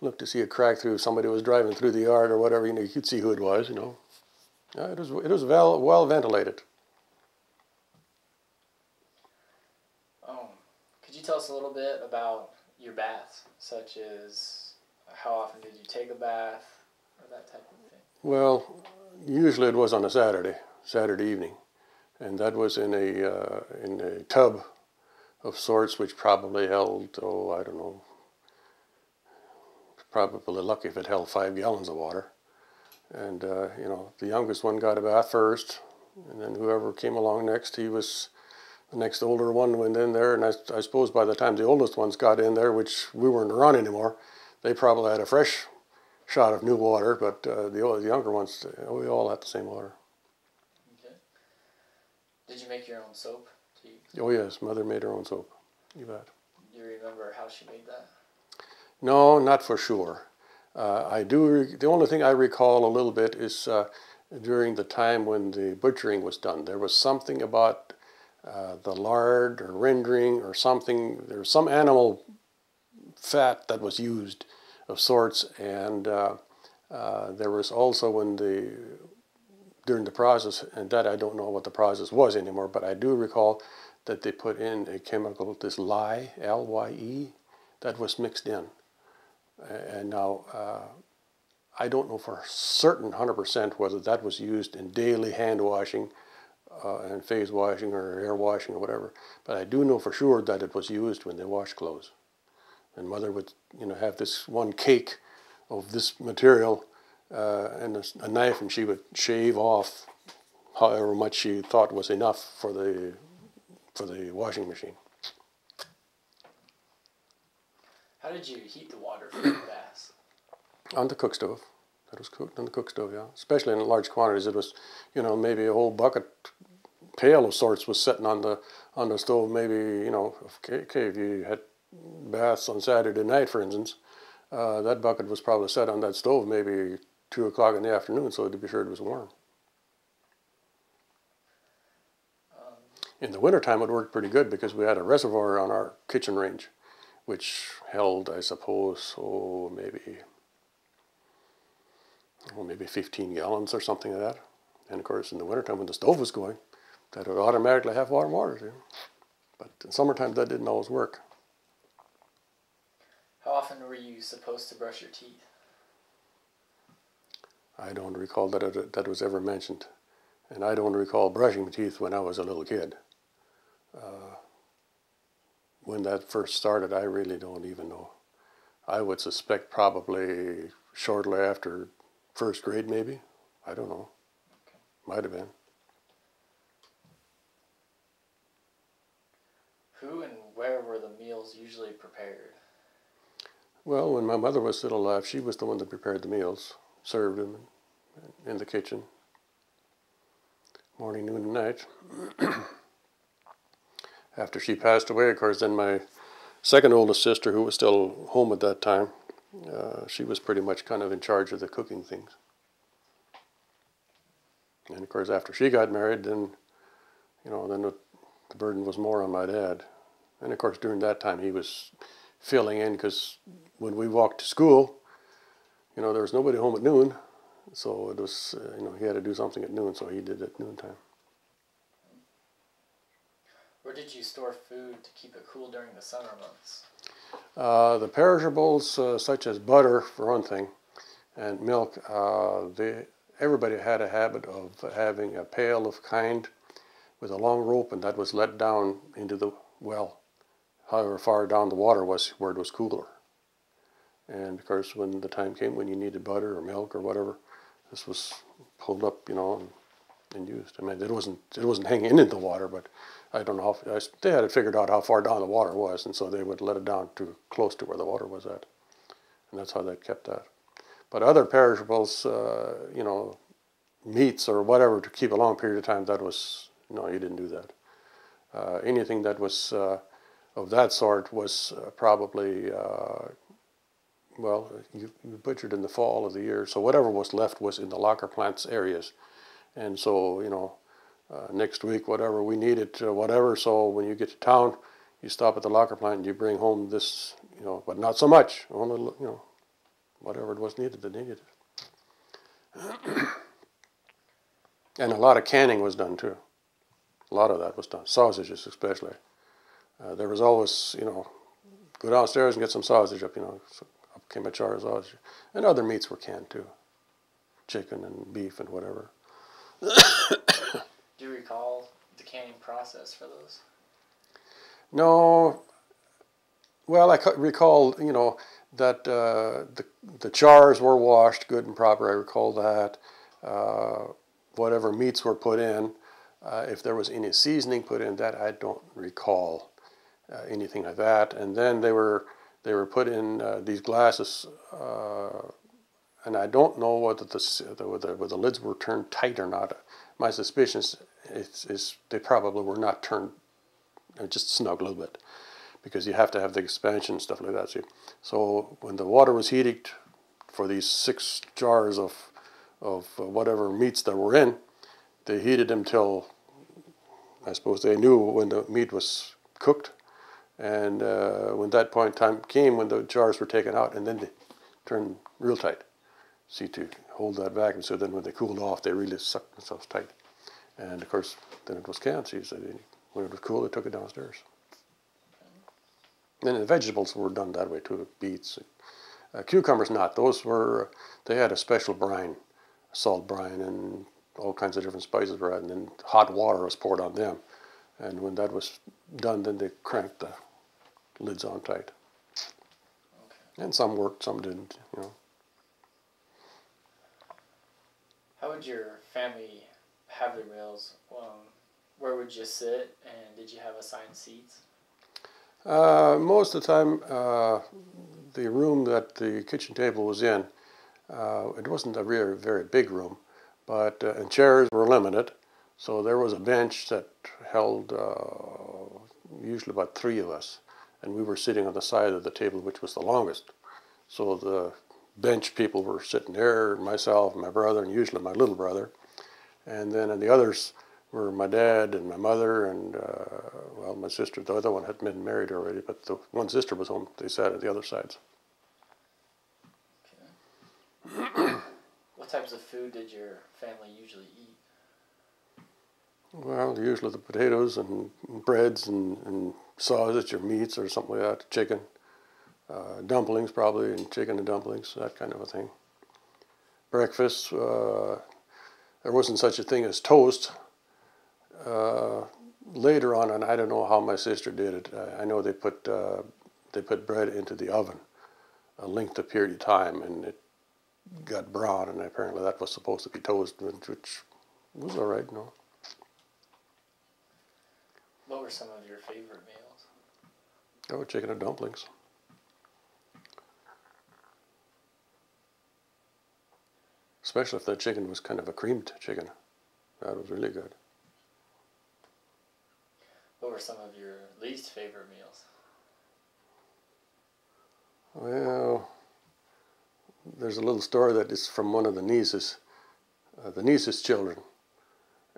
looked to see a crack through, somebody was driving through the yard or whatever. You know, you could see who it was. You know, yeah, it was it was well well ventilated. Um, could you tell us a little bit about your baths, such as how often did you take a bath that type of thing? Well, usually it was on a Saturday, Saturday evening, and that was in a uh, in a tub of sorts, which probably held oh I don't know, probably lucky if it held five gallons of water, and uh, you know the youngest one got a bath first, and then whoever came along next, he was. The next older one went in there, and I, I suppose by the time the oldest ones got in there, which we weren't around anymore, they probably had a fresh shot of new water, but uh, the, the younger ones, we all had the same water. Okay. Did you make your own soap? You, Oh yes, mother made her own soap. You bet. do you remember how she made that? No, not for sure. Uh, I do. Re- the only thing I recall a little bit is uh, during the time when the butchering was done. There was something about uh, the lard or rendering or something. There was some animal fat that was used of sorts, and uh, uh, there was also when the during the process, and that I don't know what the process was anymore, but I do recall that they put in a chemical, this lye, L-Y-E, that was mixed in. And now, uh, I don't know for certain, 100%, whether that was used in daily hand washing uh, and face washing or hair washing or whatever. But I do know for sure that it was used when they washed clothes. And mother would, you know, have this one cake of this material uh, and a knife, and she would shave off however much she thought was enough for the for the washing machine. How did you heat the water for your baths? On the cook stove. That was cooked on the cook stove, yeah. Especially in large quantities. It was, you know, maybe a whole bucket pail of sorts was sitting on the on the stove. Maybe, you know, okay, okay if you had baths on Saturday night, for instance, uh, that bucket was probably set on that stove maybe two o'clock in the afternoon, so to be sure it was warm. In the wintertime, it worked pretty good because we had a reservoir on our kitchen range, which held, I suppose, oh, maybe, oh, maybe 15 gallons or something like that. And of course, in the wintertime, when the stove was going, that would automatically have warm water. But in summertime, that didn't always work. How often were you supposed to brush your teeth? I don't recall that it, that was ever mentioned. And I don't recall brushing my teeth when I was a little kid. Uh, when that first started, I really don't even know. I would suspect probably shortly after first grade, maybe. I don't know. Might have been. Who and where were the meals usually prepared? Well, when my mother was still alive, she was the one that prepared the meals, served them in the kitchen, morning, noon, and night. After she passed away, of course, then my second oldest sister, who was still home at that time, uh, she was pretty much kind of in charge of the cooking things. And of course, after she got married, then, you know, then the, the burden was more on my dad. And of course, during that time, he was filling in because when we walked to school, you know, there was nobody home at noon, so it was, uh, you know, he had to do something at noon, so he did it at noontime. Where did you store food to keep it cool during the summer months? Uh, the perishables, uh, such as butter, for one thing, and milk, uh, they, everybody had a habit of having a pail of kind with a long rope, and that was let down into the well, however far down the water was, where it was cooler. And of course, when the time came when you needed butter or milk or whatever, this was pulled up, you know, and, and used. I mean, it wasn't it wasn't hanging in the water, but I don't know how they had it figured out how far down the water was, and so they would let it down to close to where the water was at, and that's how they kept that. But other perishables, uh, you know, meats or whatever to keep a long period of time, that was no, you didn't do that. Uh, anything that was uh, of that sort was uh, probably uh, well, you, you, butchered in the fall of the year, so whatever was left was in the locker plants areas, and so you know, uh, next week whatever we needed, uh, whatever. So when you get to town, you stop at the locker plant and you bring home this, you know, but not so much, only you know, whatever it was needed that needed it. and a lot of canning was done too. A lot of that was done, sausages especially. Uh, there was always, you know, go downstairs and get some sausage up, you know. So up came a jar of sausage. And other meats were canned too chicken and beef and whatever. Do you recall the canning process for those? No. Well, I recall, you know, that uh, the, the chars were washed good and proper. I recall that. Uh, whatever meats were put in, uh, if there was any seasoning put in that, I don't recall uh, anything like that. And then they were they were put in uh, these glasses, uh, and I don't know whether the, whether, whether the lids were turned tight or not. My suspicion is, is, is they probably were not turned uh, just snug a little bit because you have to have the expansion stuff like that. See? So when the water was heated for these six jars of, of uh, whatever meats that were in, they heated them till I suppose they knew when the meat was cooked. And uh, when that point in time came, when the jars were taken out, and then they turned real tight. See, to hold that vacuum. So then when they cooled off, they really sucked themselves tight. And of course, then it was canned. So when it was cool, they took it downstairs. And the vegetables were done that way too, beets. Uh, cucumbers not. Those were, they had a special brine, salt brine, and all kinds of different spices were added, and then hot water was poured on them. And when that was done, then they cranked the lids on tight. Okay. And some worked, some didn't, you know. How would your family have their meals? Um, where would you sit, and did you have assigned seats? Uh, most of the time, uh, the room that the kitchen table was in, uh, it wasn't a very, very big room, but uh, and chairs were limited, so there was a bench that held uh, usually about three of us, and we were sitting on the side of the table which was the longest. So the bench people were sitting there, myself, my brother, and usually my little brother, and then the others were my dad and my mother and uh, well my sister. The other one had been married already, but the one sister was home. They sat at the other sides. Okay. what types of food did your family usually eat? Well, usually the potatoes and breads and, and sausage or meats or something like that, chicken. Uh, dumplings probably, and chicken and dumplings, that kind of a thing. Breakfast, uh, there wasn't such a thing as toast. Uh, later on, and I don't know how my sister did it. I know they put uh, they put bread into the oven a length of period of time, and it got brown, and apparently that was supposed to be toast, which was all right, know. What were some of your favorite meals? Oh, chicken and dumplings. Especially if that chicken was kind of a creamed chicken. That was really good. What were some of your least favorite meals? Well, there's a little story that is from one of the nieces, uh, the niece's children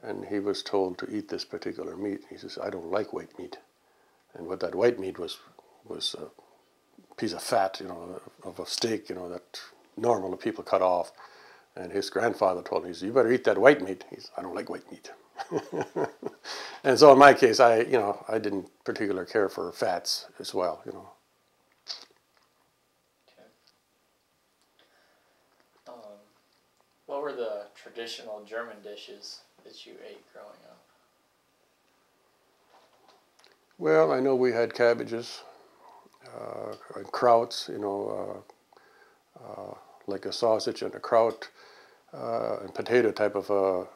and he was told to eat this particular meat. He says, "I don't like white meat," and what that white meat was was a piece of fat, you know, of a steak, you know, that normal people cut off. And his grandfather told him, he said, "You better eat that white meat." He said, "I don't like white meat." and so in my case, I you know I didn't particularly care for fats as well. You know, Okay. Um, what were the traditional German dishes that you ate growing up? well I know we had cabbages, uh, and krauts. You know, uh, uh, like a sausage and a kraut, uh, and potato type of a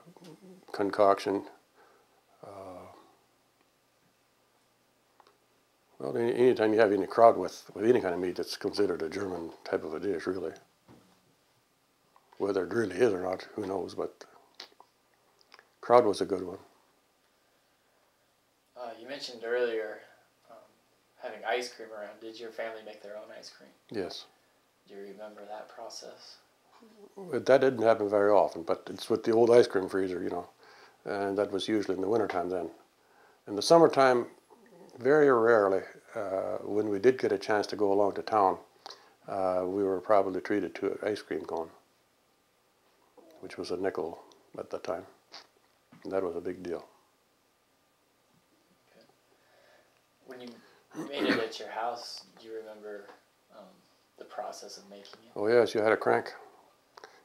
concoction. Uh, well, any, anytime you have any kraut with, with any kind of meat, that's considered a German type of a dish, really. Whether it really is or not, who knows? But kraut was a good one. Uh, you mentioned earlier um, having ice cream around. Did your family make their own ice cream? Yes, Do you remember that process? That didn't happen very often. But it's with the old ice cream freezer, you know, and that was usually in the wintertime then. In the summertime, very rarely, uh, when we did get a chance to go along to town, uh, we were probably treated to an ice cream cone, which was a nickel at the time. And that was a big deal. When you made it at your house, do you remember um, the process of making it? Oh yes, you had a crank.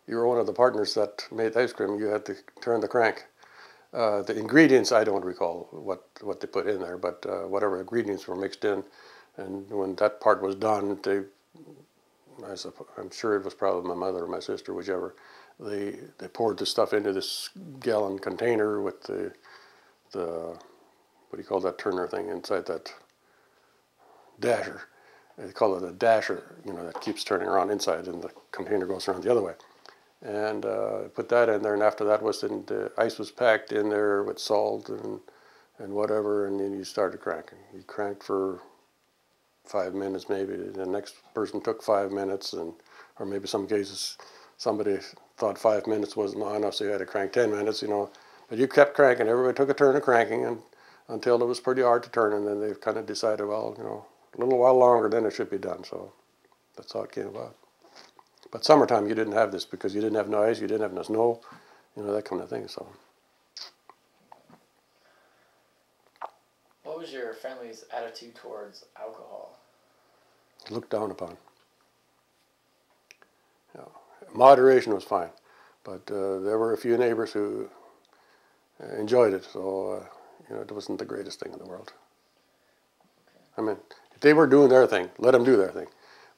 You were one of the partners that made the ice cream. You had to turn the crank. Uh, the ingredients, I don't recall what, what they put in there, but uh, whatever ingredients were mixed in, and when that part was done, they, I I'm sure it was probably my mother or my sister, whichever, they they poured the stuff into this gallon container with the the what do you call that turner thing inside that dasher. They call it a dasher, you know, that keeps turning around inside, and the container goes around the other way. And uh, put that in there, and after that was then the ice was packed in there with salt and and whatever, and then you started cranking. You cranked for five minutes maybe. The next person took five minutes, and or maybe some cases somebody thought five minutes wasn't long enough, so you had to crank ten minutes, you know. But you kept cranking. Everybody took a turn of cranking, and until it was pretty hard to turn, and then they kind of decided, well, you know, a little while longer, then it should be done. So that's how it came about. But summertime, you didn't have this because you didn't have no ice, you didn't have no snow, you know, that kind of thing. So What was your family's attitude towards alcohol? looked down upon. Moderation was fine, but uh, there were a few neighbors who uh, enjoyed it. So uh, you know, it wasn't the greatest thing in the world. I mean, if they were doing their thing, let them do their thing.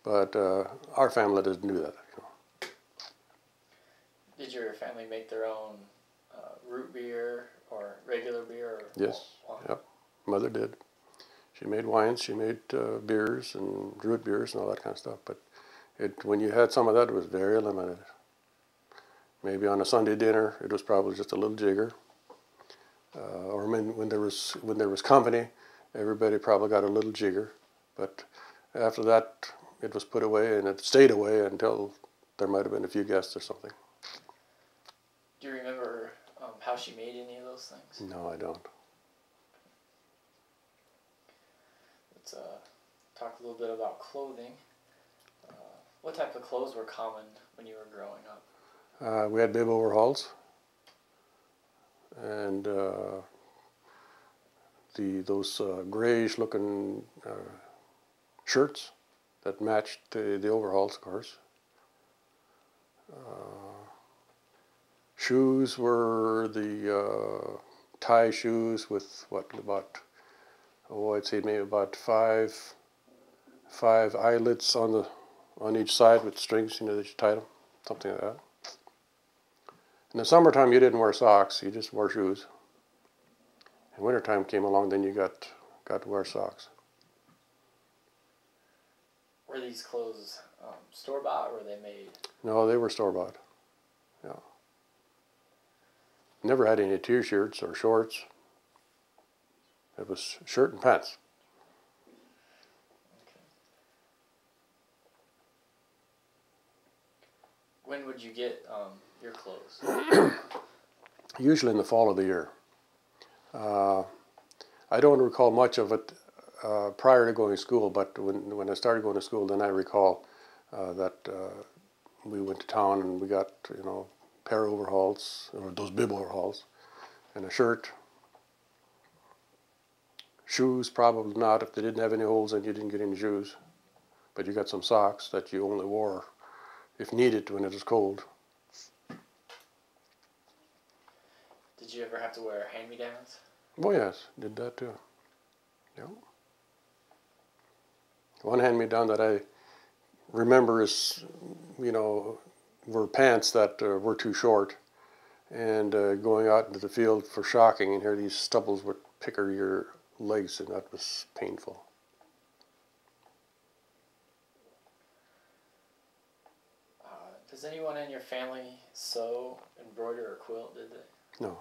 But uh, our family didn't do that. You know. Did your family make their own uh, root beer or regular beer? Or Yes. wa- Yep. Mother did. She made wines. She made uh, beers and root beers and all that kind of stuff. But it, when you had some of that, it was very limited. Maybe on a Sunday dinner, it was probably just a little jigger. Uh, or when, when there was when there was company, everybody probably got a little jigger. But after that, it was put away and it stayed away until there might have been a few guests or something. Do you remember um, how she made any of those things? No, I don't. Let's uh, talk a little bit about clothing. What type of clothes were common when you were growing up? Uh, we had bib overhauls and uh, the those uh, grayish looking uh, shirts that matched the, the overalls, of course. Uh, shoes were the uh, tie shoes with what about oh I'd say maybe about five five eyelets on the on each side with strings you know that you tied them something like that. In the summertime, you didn't wear socks; you just wore shoes. And wintertime came along, then you got got to wear socks. Were these clothes um, store bought or were they made? No, they were store bought. Yeah. Never had any t-shirts or shorts. It was shirt and pants. When would you get um, your clothes? Usually in the fall of the year. Uh, I don't recall much of it uh, prior to going to school, but when when I started going to school, then I recall uh, that uh, we went to town and we got you know pair of overalls or those bib overalls and a shirt Shoes, probably not. If they didn't have any holes in, you didn't get any shoes. But you got some socks that you only wore if needed when it was cold. Did you ever have to wear hand me downs? Oh yes, did that too. Yep. One hand me down that I remember is, you know, were pants that uh, were too short, and uh, going out into the field for shocking, and here these stubbles would picker your legs, and that was painful. Uh, does anyone in your family sew, embroider, or quilt? Did they? No,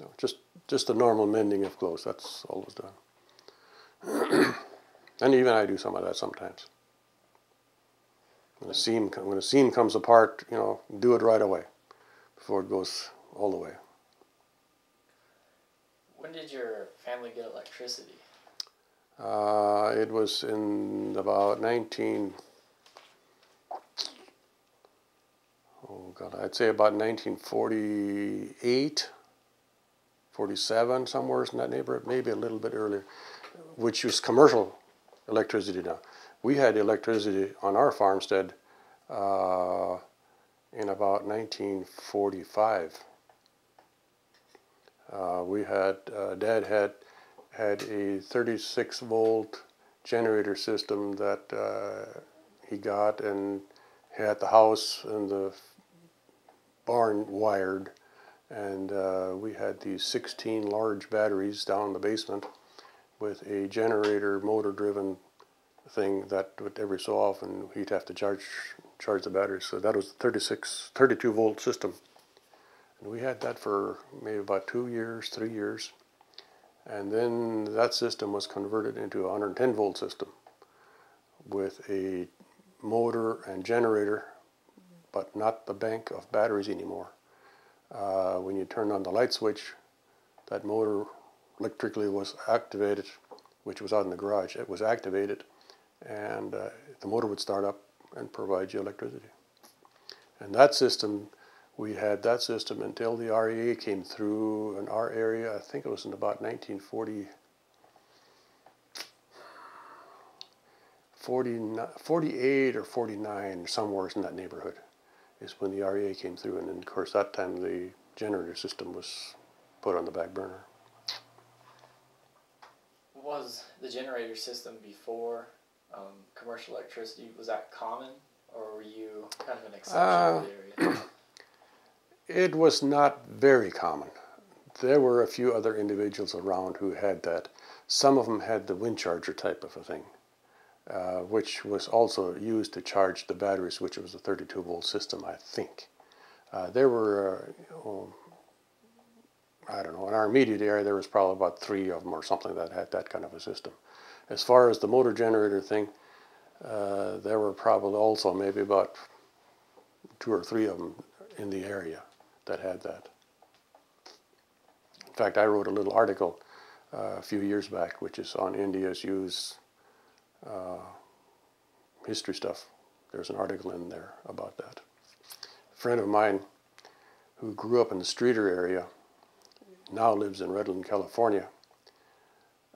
no, just just the normal mending of clothes. That's all was done. and even I do some of that sometimes. When a seam when a seam comes apart, you know, do it right away, before it goes all the way. When did your family get electricity? Uh, it was in about 19. Oh God, I'd say about 1948, 47, somewhere in that neighborhood, maybe a little bit earlier, which was commercial electricity now. We had electricity on our farmstead uh, in about 1945. Uh, we had uh, Dad had had a 36 volt generator system that uh, he got and had the house and the barn wired, and uh, we had these 16 large batteries down in the basement with a generator motor driven thing that would every so often he'd have to charge charge the batteries. So that was 36 32 volt system. And we had that for maybe about two years, three years. And then that system was converted into a 110 volt system with a motor and generator, but not the bank of batteries anymore. Uh, when you turned on the light switch, that motor electrically was activated, which was out in the garage. It was activated, and uh, the motor would start up and provide you electricity. And that system we had that system until the REA came through in our area. I think it was in about 1940, 40, 48 or 49, somewhere in that neighborhood, is when the REA came through. And then, of course, that time the generator system was put on the back burner. Was the generator system before um, commercial electricity, was that common? Or were you kind of an exception uh, to the area? It was not very common. There were a few other individuals around who had that. Some of them had the wind charger type of a thing, uh, which was also used to charge the batteries, which was a 32 volt system, I think. Uh, there were, uh, oh, I don't know, in our immediate area, there was probably about three of them or something that had that kind of a system. As far as the motor generator thing, uh, there were probably also maybe about two or three of them in the area that had that. In fact, I wrote a little article uh, a few years back, which is on NDSU's uh, history stuff. There's an article in there about that. A friend of mine who grew up in the Streeter area now lives in Redland, California,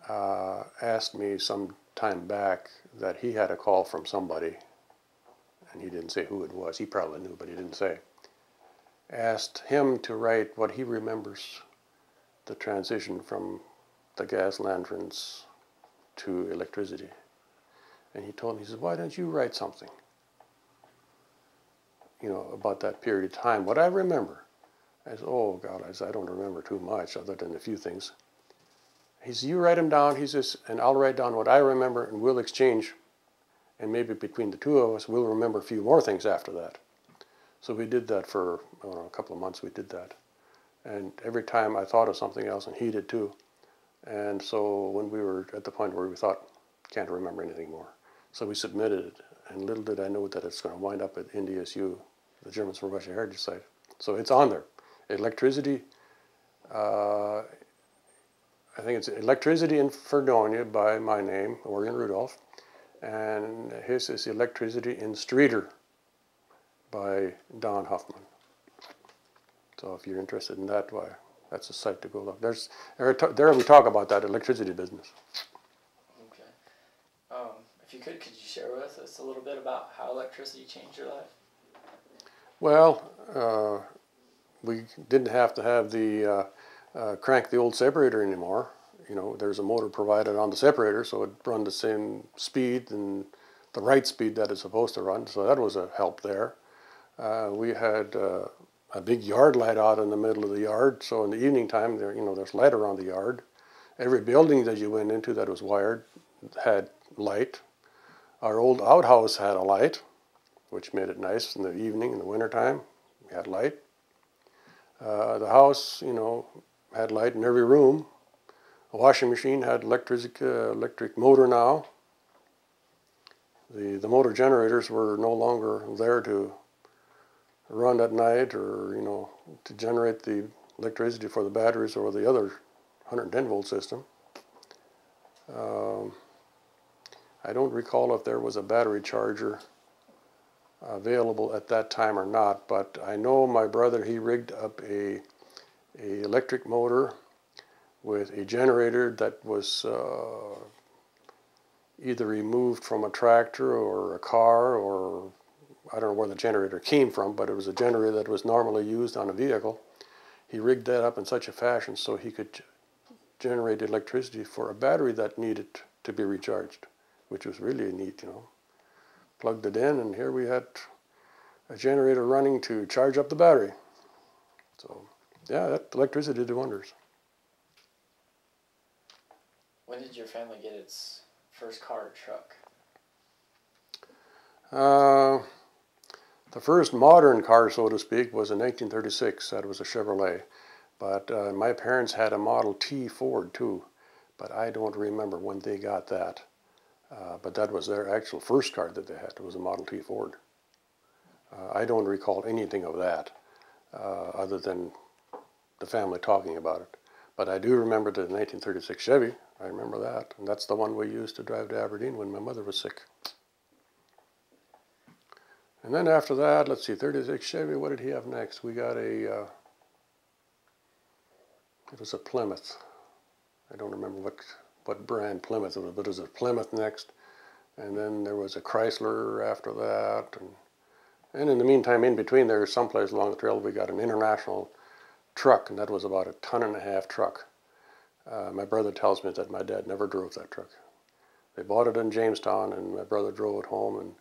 uh, asked me some time back that he had a call from somebody, and he didn't say who it was. He probably knew, but he didn't say asked him to write what he remembers the transition from the gas lanterns to electricity. And he told me, he says, why don't you write something? You know, about that period of time. What I remember. I said, oh God, I, said, I don't remember too much other than a few things. He said, you write them down, he says, and I'll write down what I remember and we'll exchange. And maybe between the two of us, we'll remember a few more things after that. So we did that for know, a couple of months. We did that, and every time I thought of something else, and he did too. And so when we were at the point where we thought, can't remember anything more, so we submitted it. And little did I know that it's going to wind up at NDSU, the Germans from Russia Heritage Site. So it's on there. Electricity. Uh, I think it's Electricity in Fredonia by my name, Orion Rudolph, and his is Electricity in Streeter by Don Huffman. So if you're interested in that, why, that's a site to go look. There's there, there we talk about that electricity business. You could, could you share with us a little bit about how electricity changed your life? Well, uh, we didn't have to have the uh, uh, crank the old separator anymore. You know, there's a motor provided on the separator, so it run the same speed and the right speed that it's supposed to run. So that was a help there. Uh, we had uh, a big yard light out in the middle of the yard, so in the evening time, there you know there's light around the yard. Every building that you went into that was wired had light. Our old outhouse had a light, which made it nice in the evening in the wintertime. We had light. Uh, the house, you know, had light in every room. A washing machine had electric uh, electric motor now. The the motor generators were no longer there to run at night or you know to generate the electricity for the batteries or the other 110 volt system. Um, I don't recall if there was a battery charger available at that time or not, but I know my brother he rigged up a, a electric motor with a generator that was uh, either removed from a tractor or a car or I don't know where the generator came from, but it was a generator that was normally used on a vehicle. He rigged that up in such a fashion so he could generate electricity for a battery that needed to be recharged, which was really neat, you know. Plugged it in, and here we had a generator running to charge up the battery. So, yeah, that electricity did wonders. When did your family get its first car or truck? Uh, the first modern car, so to speak, was in 1936. That was a Chevrolet. But uh, my parents had a Model T Ford too, but I don't remember when they got that. Uh, but that was their actual first car that they had. It was a Model T Ford. Uh, I don't recall anything of that uh, other than the family talking about it. But I do remember the 1936 Chevy. I remember that. And that's the one we used to drive to Aberdeen when my mother was sick. And then after that, let's see, 36 Chevy, what did he have next? We got a, uh, it was a Plymouth. I don't remember what, what brand Plymouth was, but it was a Plymouth next. And then there was a Chrysler after that. And, and in the meantime, in between there, someplace along the trail, we got an international truck, and that was about a ton and a half truck. Uh, my brother tells me that my dad never drove that truck. They bought it in Jamestown, and my brother drove it home, and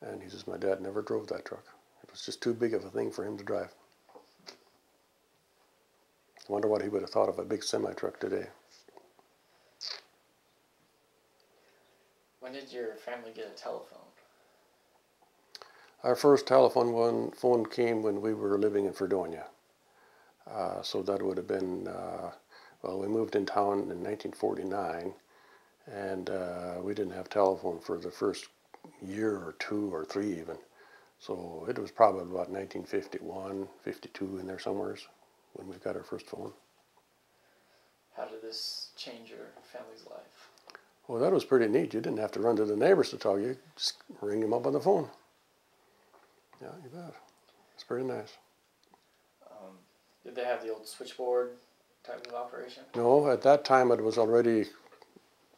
and he says, My dad never drove that truck. It was just too big of a thing for him to drive. I wonder what he would have thought of a big semi truck today. When did your family get a telephone? Our first telephone one, phone came when we were living in Fredonia. Uh, so that would have been, uh, well, we moved in town in 1949, and uh, we didn't have telephone for the first year or two or three even. So it was probably about 1951, 52 in there somewheres when we got our first phone. How did this change your family's life? Well, that was pretty neat. You didn't have to run to the neighbors to talk. You just ring them up on the phone. Yeah, you bet. It's pretty nice. Um, did they have the old switchboard type of operation? No, at that time it was already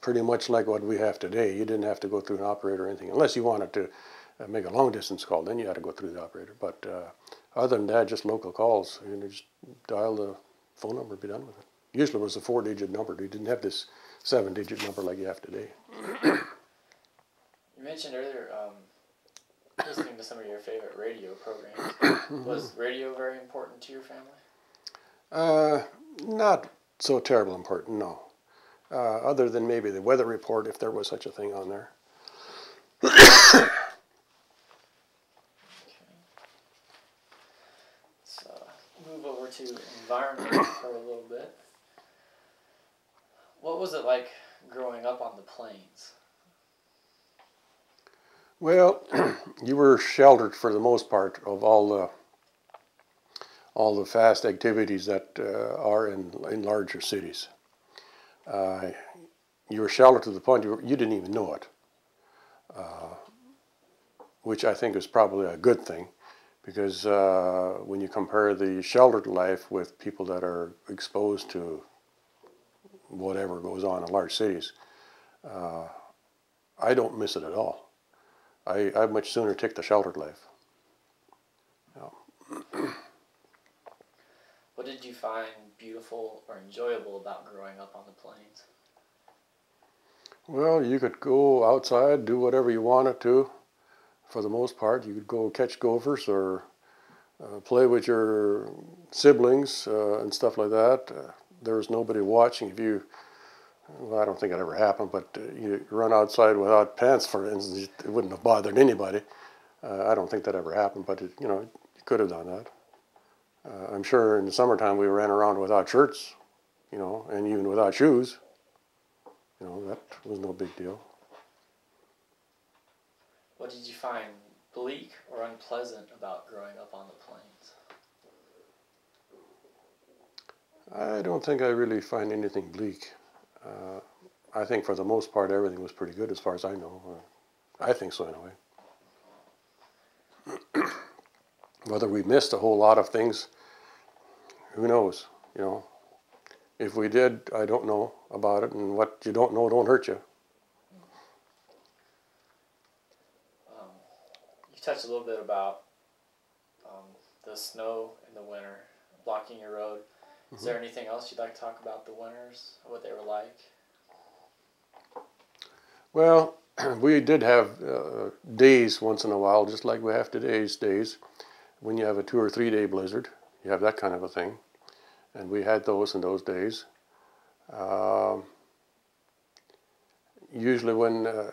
pretty much like what we have today. You didn't have to go through an operator or anything, unless you wanted to uh, make a long distance call. Then you had to go through the operator. But uh, other than that, just local calls. You know, just dial the phone number, and be done with it. Usually it was a four-digit number. You didn't have this seven-digit number like you have today. you mentioned earlier um, listening to some of your favorite radio programs. Was radio very important to your family? Uh, not so terrible important, no uh, other than maybe the weather report, if there was such a thing on there. Okay. Let's uh, move over to environment for a little bit. What was it like growing up on the plains? Well, you were sheltered for the most part of all the all the fast activities that uh, are in in larger cities uh, you were sheltered to the point you, were, you didn't even know it, uh, which I think is probably a good thing because uh, when you compare the sheltered life with people that are exposed to whatever goes on in large cities, uh, I don't miss it at all. I I much sooner take the sheltered life. What did you find beautiful or enjoyable about growing up on the plains? Well, you could go outside, do whatever you wanted to. For the most part, you could go catch gophers or uh, play with your siblings uh, and stuff like that. There was nobody watching. If you, well, I don't think it ever happened, but uh, you run outside without pants, for instance, it wouldn't have bothered anybody. Uh, I don't think that ever happened, but it, you know, you could have done that. Uh, I'm sure in the summertime we ran around without shirts, you know, and even without shoes. You know, that was no big deal. What did you find bleak or unpleasant about growing up on the plains? I don't think I really find anything bleak. Uh, I think for the most part everything was pretty good as far as I know. I think so anyway. Whether we missed a whole lot of things, who knows? You know, if we did, I don't know about it, and what you don't know don't hurt you. Um, you touched a little bit about um, the snow in the winter blocking your road. Is Mm-hmm. there anything else you'd like to talk about the winters, what they were like? Well, we did have uh, days once in a while, just like we have today's days, when you have a two or three day blizzard. You have that kind of a thing, and we had those in those days. Um, usually, when uh,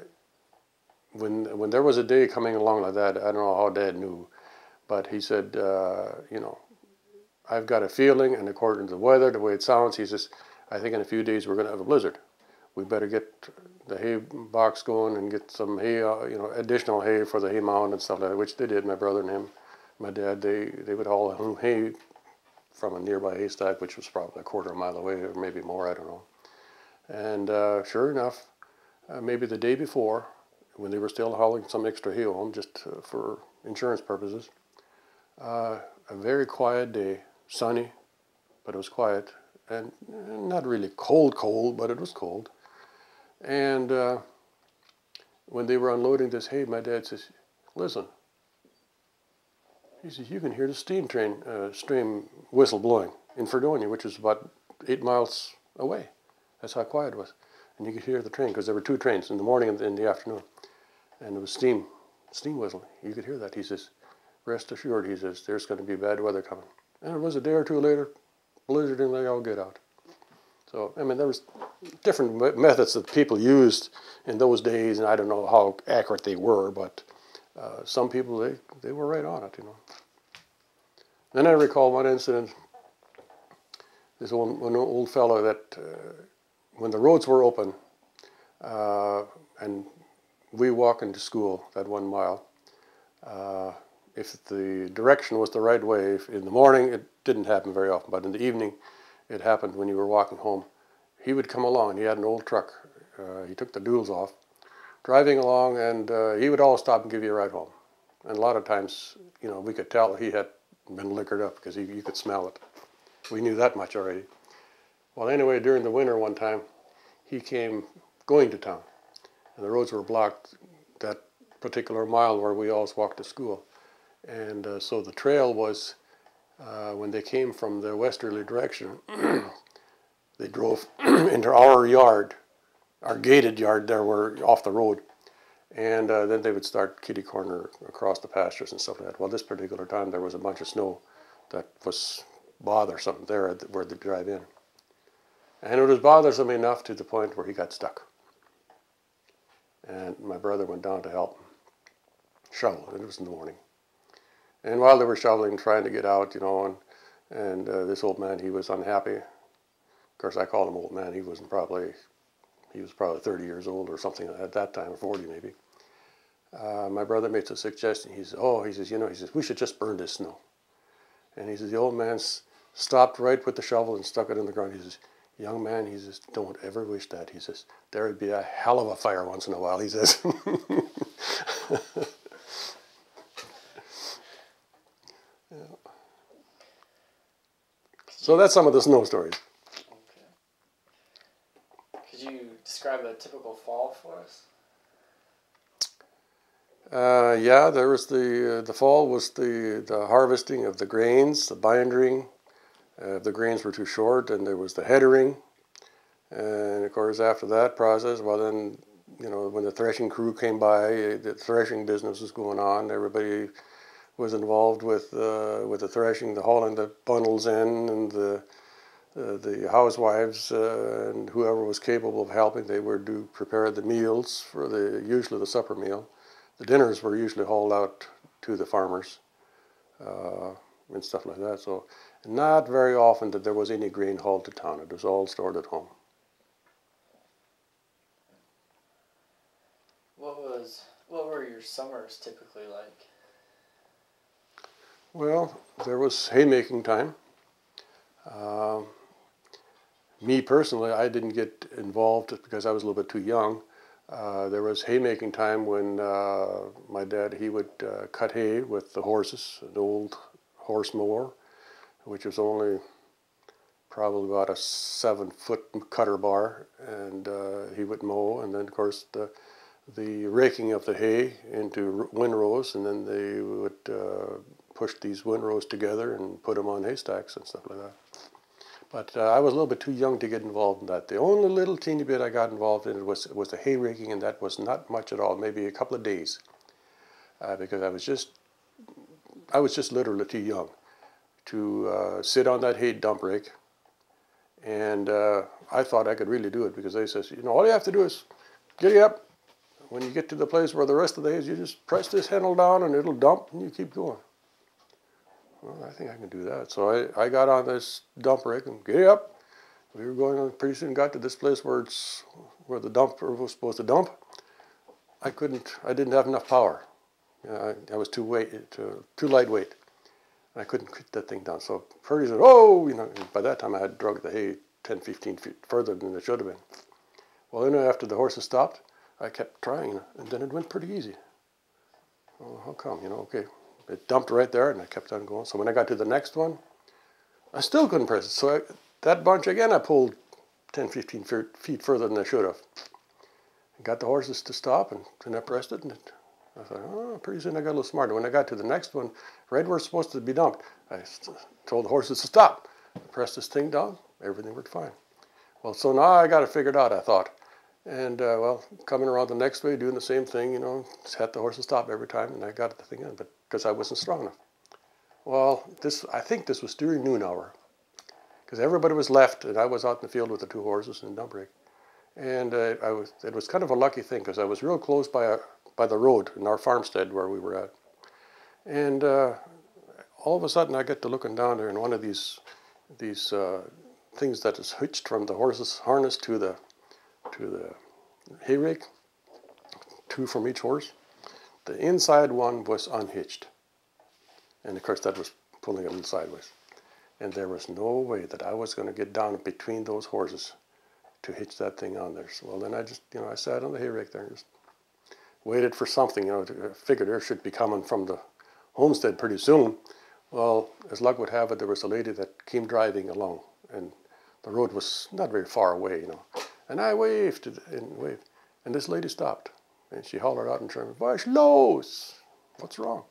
when when there was a day coming along like that, I don't know how Dad knew, but he said, uh, you know, I've got a feeling, and according to the weather, the way it sounds, he says, I think in a few days we're going to have a blizzard. We better get the hay box going and get some hay, uh, you know, additional hay for the hay mound and stuff like that, which they did. My brother and him, my dad, they they would haul home hay from a nearby haystack, which was probably a quarter of a mile away or maybe more, I don't know. And uh, sure enough, uh, maybe the day before, when they were still hauling some extra hay home just uh, for insurance purposes, uh, a very quiet day, sunny, but it was quiet and not really cold, cold, but it was cold. And uh, when they were unloading this hay, my dad says, "Listen," he says, "you can hear the steam train, uh, stream whistle blowing in Fredonia, which is about eight miles away. That's how quiet it was, and you could hear the train because there were two trains in the morning and in the afternoon, and it was steam, steam whistle. You could hear that." He says, "Rest assured," he says, "there's going to be bad weather coming." And it was a day or two later, blizzard and they all get out. So I mean, there was different methods that people used in those days, and I don't know how accurate they were, but uh, some people they they were right on it, you know. Then I recall one incident. This old one old fellow that uh, when the roads were open, uh, and we walk into school that one mile. If the direction was the right way, in the morning it didn't happen very often, but in the evening it happened when you were walking home. He would come along. He had an old truck. Uh, he took the duals off, driving along, and uh, he would always stop and give you a ride home. And a lot of times, you know, we could tell he had been liquored up because you could smell it. We knew that much already. Well, anyway, during the winter one time, he came going to town, and the roads were blocked that particular mile where we always walked to school. And uh, so the trail was, uh, when they came from the westerly direction, they drove into our yard, our gated yard there, were off the road. And uh, then they would start kitty corner across the pastures and stuff like that. Well, this particular time there was a bunch of snow that was bothersome there where they drive in. And it was bothersome enough to the point where he got stuck. And my brother went down to help shovel. It was in the morning. And while they were shoveling, trying to get out, you know, and and uh, this old man, he was unhappy. Of course, I called him old man. He wasn't probably, he was probably 30 years old or something at that time, 40 maybe. Uh, my brother made a suggestion. He says, "Oh, he says, you know, he says we should just burn this snow." And he says the old man stopped right with the shovel and stuck it in the ground. He says, "Young man," he says, "don't ever wish that." He says, "There would be a hell of a fire once in a while." He says. So that's some of the snow stories. Okay. Could you describe a typical fall for us? Uh, yeah, there was the uh, the fall was the the harvesting of the grains, the bindering. Uh, the grains were too short, and there was the headering, and of course after that process, well then, you know, when the threshing crew came by, the threshing business was going on. Everybody was involved with uh, with the threshing, the hauling the bundles in, and the uh, the housewives uh, and whoever was capable of helping, they were to prepare the meals for the usually the supper meal the dinners were usually hauled out to the farmers uh, and stuff like that. So not very often that there was any grain hauled to town. It was all stored at home. What was what were your summers typically like? Well, there was haymaking time. Um, me personally, I didn't get involved because I was a little bit too young. Uh, there was haymaking time when uh, my dad he would uh, cut hay with the horses, an old horse mower, which was only probably about a seven foot cutter bar, and uh, he would mow, and then of course the the raking of the hay into windrows, and then they would uh, push these windrows together and put them on haystacks and stuff like that. But uh, I was a little bit too young to get involved in that. The only little teeny bit I got involved in was was the hay raking, and that was not much at all, maybe a couple of days, uh, because I was just I was just literally too young to uh, sit on that hay dump rake. And uh, I thought I could really do it because they says, you know, all you have to do is get up. When you get to the place where the rest of the hay is, you just press this handle down and it'll dump, and you keep going well, I think I can do that. So I, I got on this dump rig and get up. We were going on, pretty soon got to this place where it's, where the dumper was supposed to dump. I couldn't, I didn't have enough power. I, I was too weight, too, too lightweight. I couldn't get that thing down. So Purdy said, oh, you know, by that time I had drug the hay 10, 15 feet further than it should have been. Well, then after the horses stopped, I kept trying, and then it went pretty easy. Well, how come? You know, okay, it dumped right there, and I kept on going. So when I got to the next one, I still couldn't press it. So I, that bunch again, I pulled 10, 15 feet further than I should have. got the horses to stop, and then I pressed it, and it, I thought, oh, pretty soon I got a little smarter. When I got to the next one, right where it's supposed to be dumped, I told the horses to stop. I pressed this thing down, everything worked fine. Well, so now I got it figured out, I thought. And uh, well, coming around the next way, doing the same thing, you know, had the horses stop every time, and I got the thing in. But because I wasn't strong enough. Well, this I think this was during noon hour, because everybody was left, and I was out in the field with the two horses and dump rig, and uh, I was. It was kind of a lucky thing because I was real close by a by the road in our farmstead where we were at, and uh, all of a sudden I get to looking down there, and one of these these uh, things that is hitched from the horse's harness to the to the hay rake, two from each horse the inside one was unhitched. And of course, that was pulling it sideways. And there was no way that I was going to get down between those horses to hitch that thing on there. So, well, then I just, you know, I sat on the hay rake there and just waited for something. You know, figured there should be coming from the homestead pretty soon. Well, as luck would have it, there was a lady that came driving along, and the road was not very far away, you know. And I waved and waved, and this lady stopped. And she hollered out in German, Was los? What's wrong?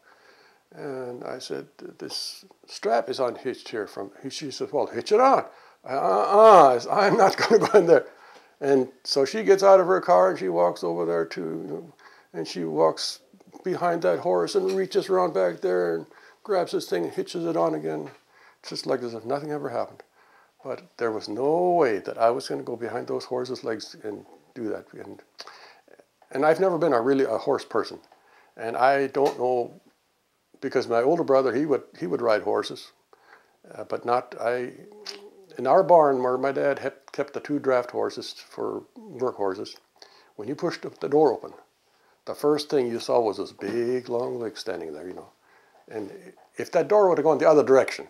And I said, This strap is unhitched here from. She said, Well, hitch it on. Uh uh, I'm not going to go in there. And so she gets out of her car and she walks over there to, and she walks behind that horse and reaches around back there and grabs this thing and hitches it on again, just like as if nothing ever happened. But there was no way that I was going to go behind those horses' legs and do that. And and I've never been a really a horse person, and I don't know because my older brother he would he would ride horses, uh, but not I. In our barn where my dad had kept the two draft horses for work horses, when you pushed the door open, the first thing you saw was this big long leg standing there, you know. And if that door would have gone the other direction,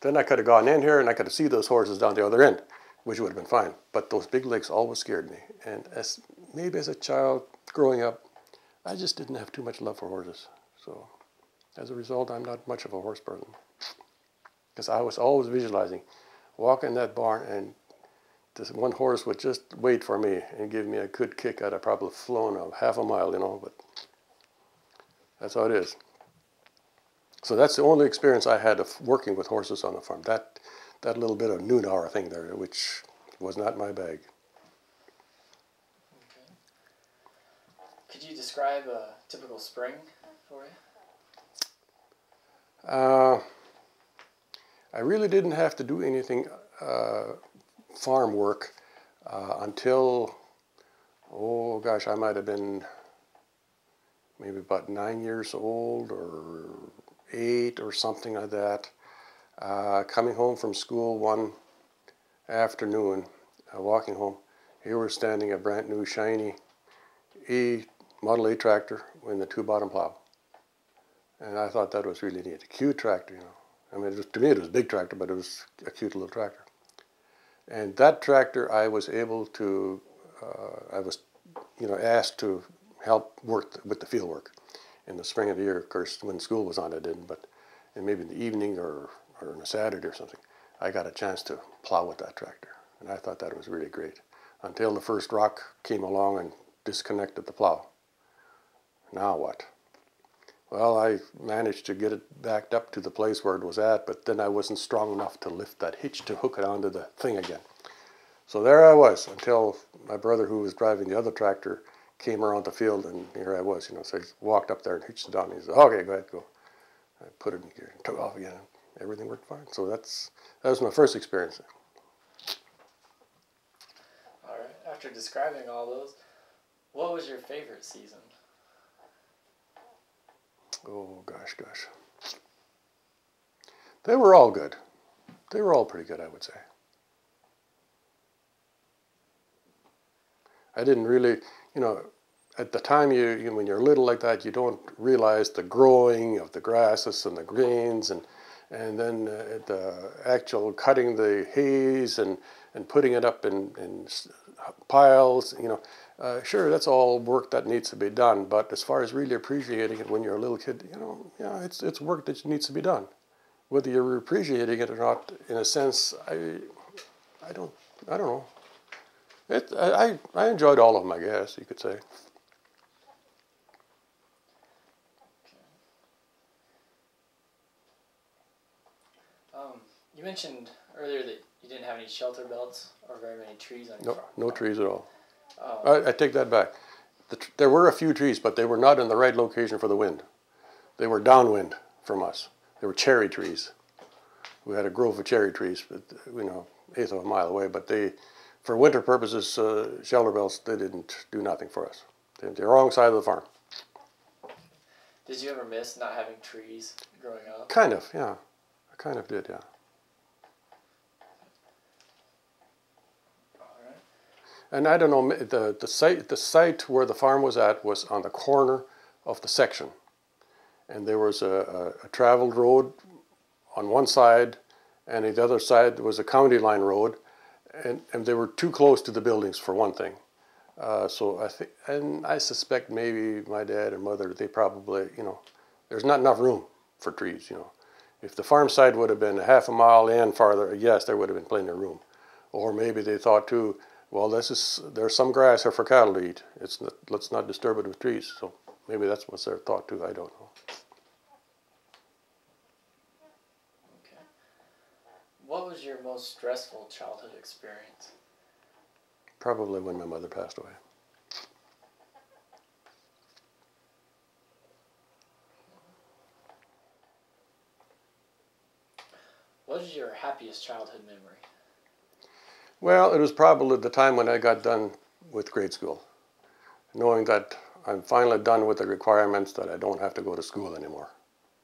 then I could have gone in here and I could have seen those horses down the other end, which would have been fine. But those big legs always scared me. And as maybe as a child growing up, I just didn't have too much love for horses. So as a result, I'm not much of a horse person. Because I was always visualizing walking that barn and this one horse would just wait for me and give me a good kick. I'd have probably flown a half a mile, you know, but that's how it is. So that's the only experience I had of working with horses on the farm. That that little bit of noon hour thing there, which was not my bag. Okay. Could you describe a typical spring for you? Uh, I really didn't have to do anything uh, farm work uh, until, oh gosh, I might have been maybe about nine years old or eight or something like that. Uh, coming home from school one afternoon, uh, walking home, here was standing a brand new shiny E Model A tractor with the two bottom plow. And I thought that was really neat. A cute tractor, you know. I mean, was, to me it was a big tractor, but it was a cute little tractor. And that tractor, I was able to, uh, I was, you know, asked to help work with the field work. In the spring of the year, of course, when school was on, I didn't, but and maybe in the evening or, or on a Saturday or something, I got a chance to plow with that tractor. And I thought that was really great. Until the first rock came along and disconnected the plow. Now what? Well, I managed to get it backed up to the place where it was at, but then I wasn't strong enough to lift that hitch to hook it onto the thing again. So there I was until my brother, who was driving the other tractor, came around the field, and here I was, you know. So I walked up there and hitched it on. He said, "Okay, go ahead, go." I put it in gear and took off again. Everything worked fine. So that's that was my first experience. All right. After describing all those, what was your favorite season? Oh gosh, gosh. They were all good. They were all pretty good, I would say. I didn't really, you know, at the time you, you when you're little like that, you don't realize the growing of the grasses and the greens and and then uh, the actual cutting the hays and, and putting it up in, in piles, you know, uh, sure, that's all work that needs to be done. But as far as really appreciating it when you're a little kid, you know, yeah, it's it's work that needs to be done. Whether you're appreciating it or not, in a sense, I, I don't, I don't know. It, I, I enjoyed all of them, I guess you could say. Um, you mentioned earlier that you didn't have any shelter belts or very many trees on your No, farm. no trees at all. Um, I, I take that back. The, tr- there were a few trees, but they were not in the right location for the wind. They were downwind from us. They were cherry trees. We had a grove of cherry trees, but you know, eighth of a mile away. But they, for winter purposes, uh, shelter belts they didn't do nothing for us. They're the wrong side of the farm. Did you ever miss not having trees growing up? Kind of, yeah. I kind of did, yeah. All right. And I don't know the the site the site where the farm was at was on the corner of the section, and there was a, a, a traveled road on one side, and the other side was a county line road, and and they were too close to the buildings for one thing. Uh, so I think, and I suspect maybe my dad or mother they probably you know, there's not enough room for trees. You know, if the farm side would have been a half a mile in farther, yes, there would have been plenty of room. Or maybe they thought too, well, this is there's some grass here for cattle to eat. It's not, let's not disturb it with trees. So maybe that's what's their thought too. I don't know. Okay. What was your most stressful childhood experience? Probably when my mother passed away. What is your happiest childhood memory? Well, it was probably the time when I got done with grade school, knowing that I'm finally done with the requirements that I don't have to go to school anymore,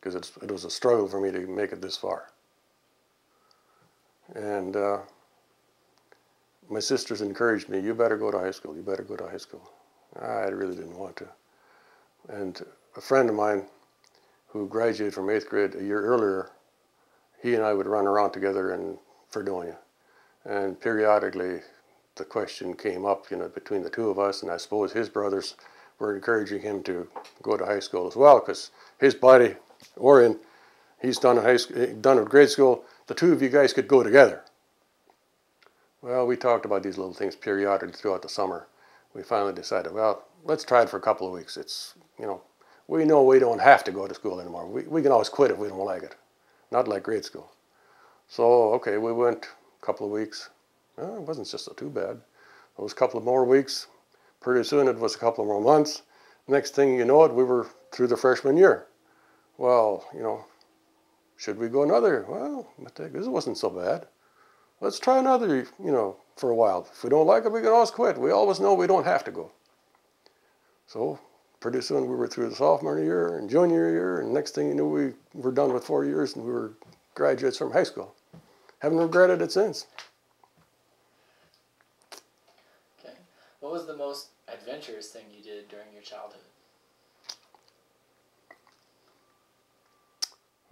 because it was a struggle for me to make it this far. And uh, my sisters encouraged me, "You better go to high school. You better go to high school." I really didn't want to. And a friend of mine, who graduated from eighth grade a year earlier, he and I would run around together in Fredonia. And periodically, the question came up, you know, between the two of us, and I suppose his brothers were encouraging him to go to high school as well, because his buddy Orion, he's done a high school, done a grade school. The two of you guys could go together. Well, we talked about these little things periodically throughout the summer. We finally decided, well, let's try it for a couple of weeks. It's, you know, we know we don't have to go to school anymore. We, we can always quit if we don't like it. Not like grade school. So, okay, we went a couple of weeks. Well, it wasn't just so too bad. It was a couple of more weeks. Pretty soon it was a couple of more months. Next thing you know it, we were through the freshman year. Well, you know, should we go another? Well, this wasn't so bad. Let's try another, you know, for a while. If we don't like it, we can always quit. We always know we don't have to go. So pretty soon we were through the sophomore year and junior year, and next thing you knew, we were done with four years and we were graduates from high school. Haven't regretted it since. Okay. What was the most adventurous thing you did during your childhood?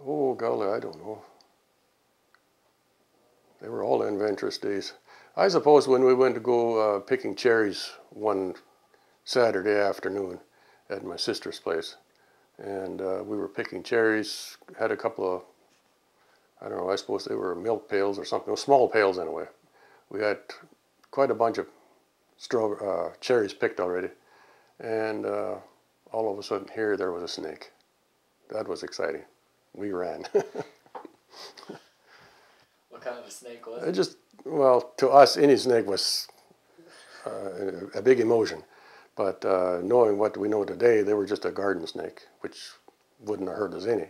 Oh, golly, I don't know. They were all adventurous days. I suppose when we went to go uh, picking cherries one Saturday afternoon at my sister's place, and uh, we were picking cherries, had a couple of, I don't know, I suppose they were milk pails or something, small pails anyway. We had quite a bunch of uh, cherries picked already, and uh, all of a sudden here there was a snake. That was exciting. We ran. what kind of a snake was it? it just, well, to us, any snake was uh, a big emotion. But uh, knowing what we know today, they were just a garden snake, which wouldn't have hurt us any.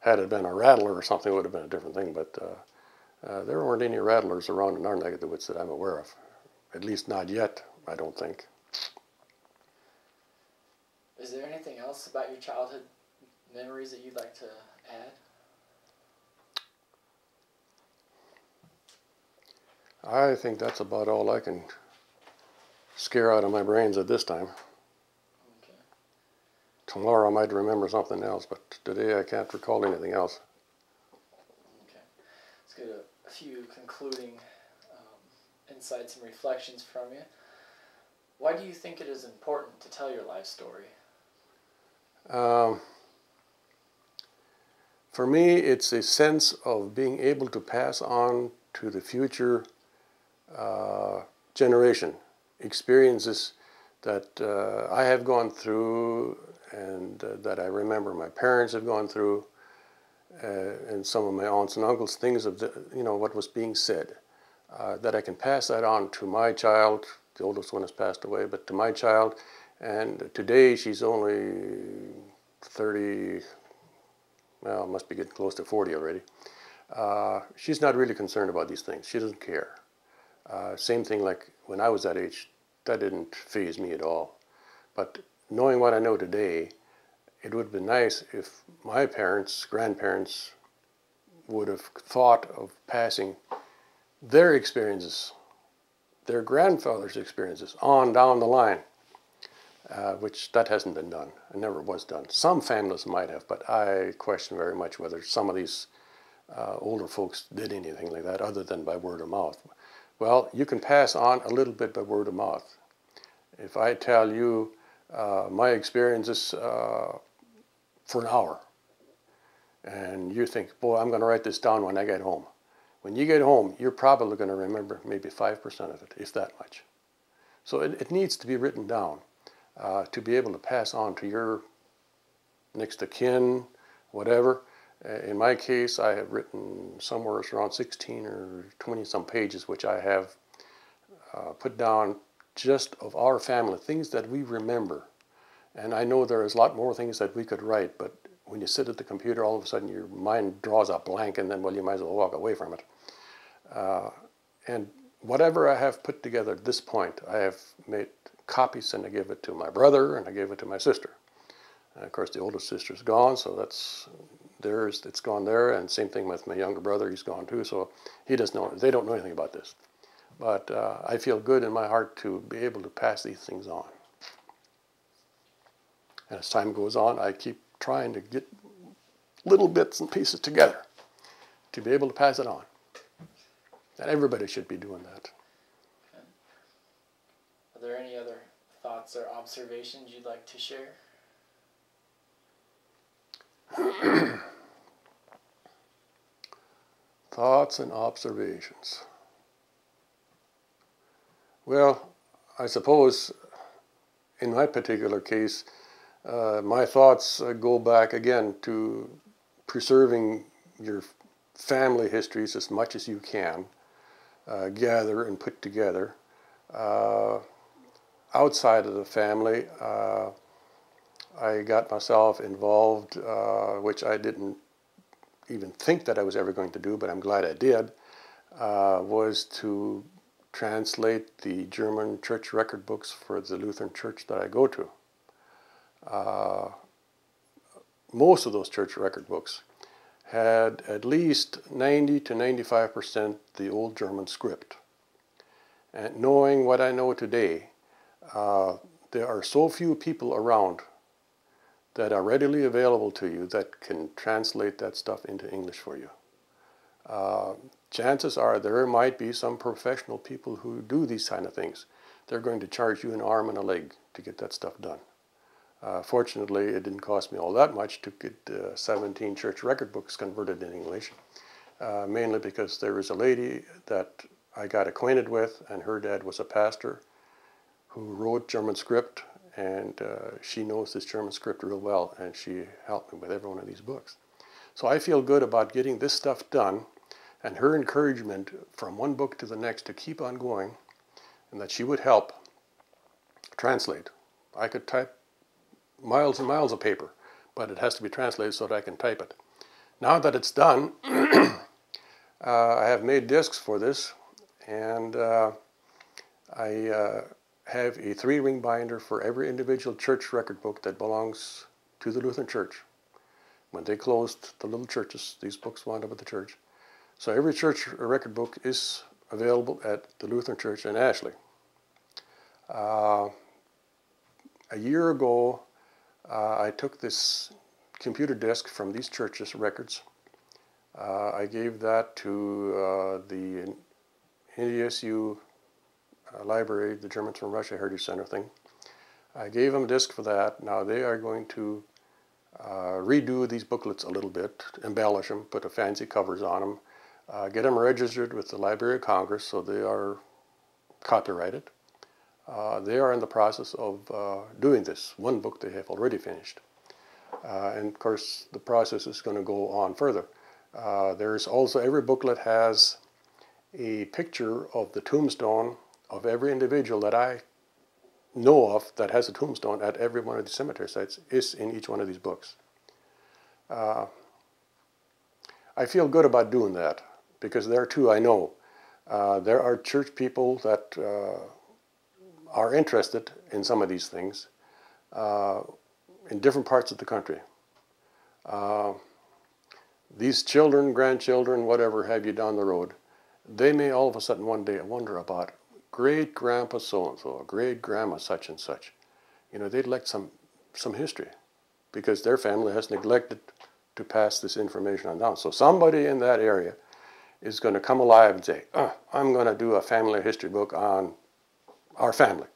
Had it been a rattler or something, it would have been a different thing. But uh, uh, there weren't any rattlers around in our neck of the woods that I'm aware of. At least not yet, I don't think. Is there anything else about your childhood memories that you'd like to add? I think that's about all I can scare out of my brains at this time. Okay. Tomorrow I might remember something else, but today I can't recall anything else. Okay. Let's get a, a few concluding um, insights and reflections from you. Why do you think it is important to tell your life story? Um, for me, it's a sense of being able to pass on to the future uh, generation experiences that uh, I have gone through and uh, that I remember my parents have gone through uh, and some of my aunts and uncles, things of the, you know, what was being said, uh, that I can pass that on to my child. The oldest one has passed away, but to my child. And today she's only 30, well, must be getting close to 40 already. Uh, she's not really concerned about these things. She doesn't care. Uh, same thing like when I was that age, that didn't phase me at all. But knowing what I know today, it would have been nice if my parents, grandparents, would have thought of passing their experiences, their grandfather's experiences, on down the line, uh, which that hasn't been done. It never was done. Some families might have, but I question very much whether some of these uh, older folks did anything like that other than by word of mouth. Well, you can pass on a little bit by word of mouth. If I tell you uh, my experiences uh, for an hour, and you think, boy, I'm going to write this down when I get home. When you get home, you're probably going to remember maybe 5% of it, if that much. So it, it needs to be written down uh, to be able to pass on to your next of kin, whatever. Uh, in my case, I have written somewhere around 16 or 20 some pages, which I have uh, put down just of our family, things that we remember. And I know there is a lot more things that we could write, but when you sit at the computer, all of a sudden your mind draws a blank, and then, well, you might as well walk away from it. Uh, and whatever I have put together at this point, I have made copies and I gave it to my brother and I gave it to my sister. And of course, the oldest sister's gone, so that's theirs, it's gone there, and same thing with my younger brother, he's gone too, so he doesn't know, they don't know anything about this. But uh, I feel good in my heart to be able to pass these things on. And as time goes on, I keep trying to get little bits and pieces together to be able to pass it on. And everybody should be doing that. Are there any other thoughts or observations you'd like to share? Thoughts and observations. Well, I suppose in my particular case, uh, my thoughts uh, go back again to preserving your family histories as much as you can, uh, gather and put together. Uh, outside of the family, uh, I got myself involved, uh, which I didn't even think that I was ever going to do, but I'm glad I did, was to translate the German church record books for the Lutheran church that I go to. Uh, most of those church record books had at least 90 to 95 percent the old German script. And knowing what I know today, uh, there are so few people around that are readily available to you that can translate that stuff into English for you. Uh, chances are there might be some professional people who do these kind of things. They're going to charge you an arm and a leg to get that stuff done. Uh, fortunately, it didn't cost me all that much to get uh, 17 church record books converted in English, uh, mainly because there was a lady that I got acquainted with, and her dad was a pastor who wrote German script, and uh, she knows this German script real well, and she helped me with every one of these books. So I feel good about getting this stuff done and her encouragement from one book to the next to keep on going and that she would help translate. I could type miles and miles of paper, but it has to be translated so that I can type it. Now that it's done, uh, I have made discs for this, and uh, I uh, have a three ring binder for every individual church record book that belongs to the Lutheran Church. When they closed the little churches, these books wound up at the church. So every church record book is available at the Lutheran Church in Ashley. Uh, a year ago, uh, I took this computer disk from these churches' records. Uh, I gave that to uh, the NDSU uh, library, the Germans from Russia Heritage Center thing. I gave them a disk for that. Now they are going to uh, redo these booklets a little bit, embellish them, put a fancy covers on them, uh, get them registered with the Library of Congress so they are copyrighted. Uh, they are in the process of uh, doing this. One book they have already finished. Uh, and of course, the process is going to go on further. Uh, there's also, every booklet has a picture of the tombstone of every individual that I know of that has a tombstone at every one of the cemetery sites is in each one of these books. Uh, I feel good about doing that because there too I know uh, there are church people that uh, are interested in some of these things uh, in different parts of the country. Uh, these children, grandchildren, whatever have you down the road, they may all of a sudden one day wonder about great grandpa so and so, great grandma such and such. You know, they'd like some, some history because their family has neglected to pass this information on down. So somebody in that area is going to come alive and say, oh, I'm going to do a family history book on our family.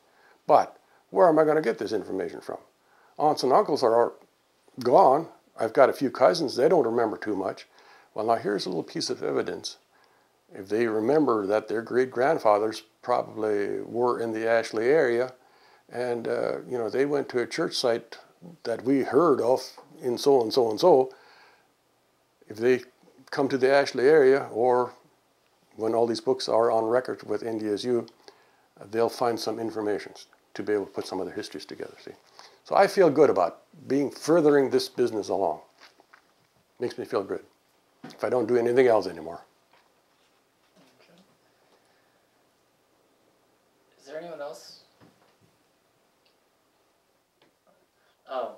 But where am I going to get this information from? Aunts and uncles are gone. I've got a few cousins, they don't remember too much. Well, now here's a little piece of evidence. If they remember that their great grandfathers probably were in the Ashley area, and uh, you know they went to a church site that we heard of in so and so and so. If they come to the Ashley area or when all these books are on record with NDSU, they'll find some information to be able to put some of their histories together. See, so I feel good about being furthering this business along. Makes me feel good. If I don't do anything else anymore. Okay. Is there anyone else? Oh,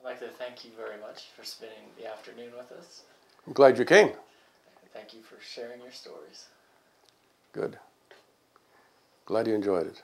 I'd like to thank you very much for spending the afternoon with us. I'm glad you came. Thank you for sharing your stories. Good. Glad you enjoyed it.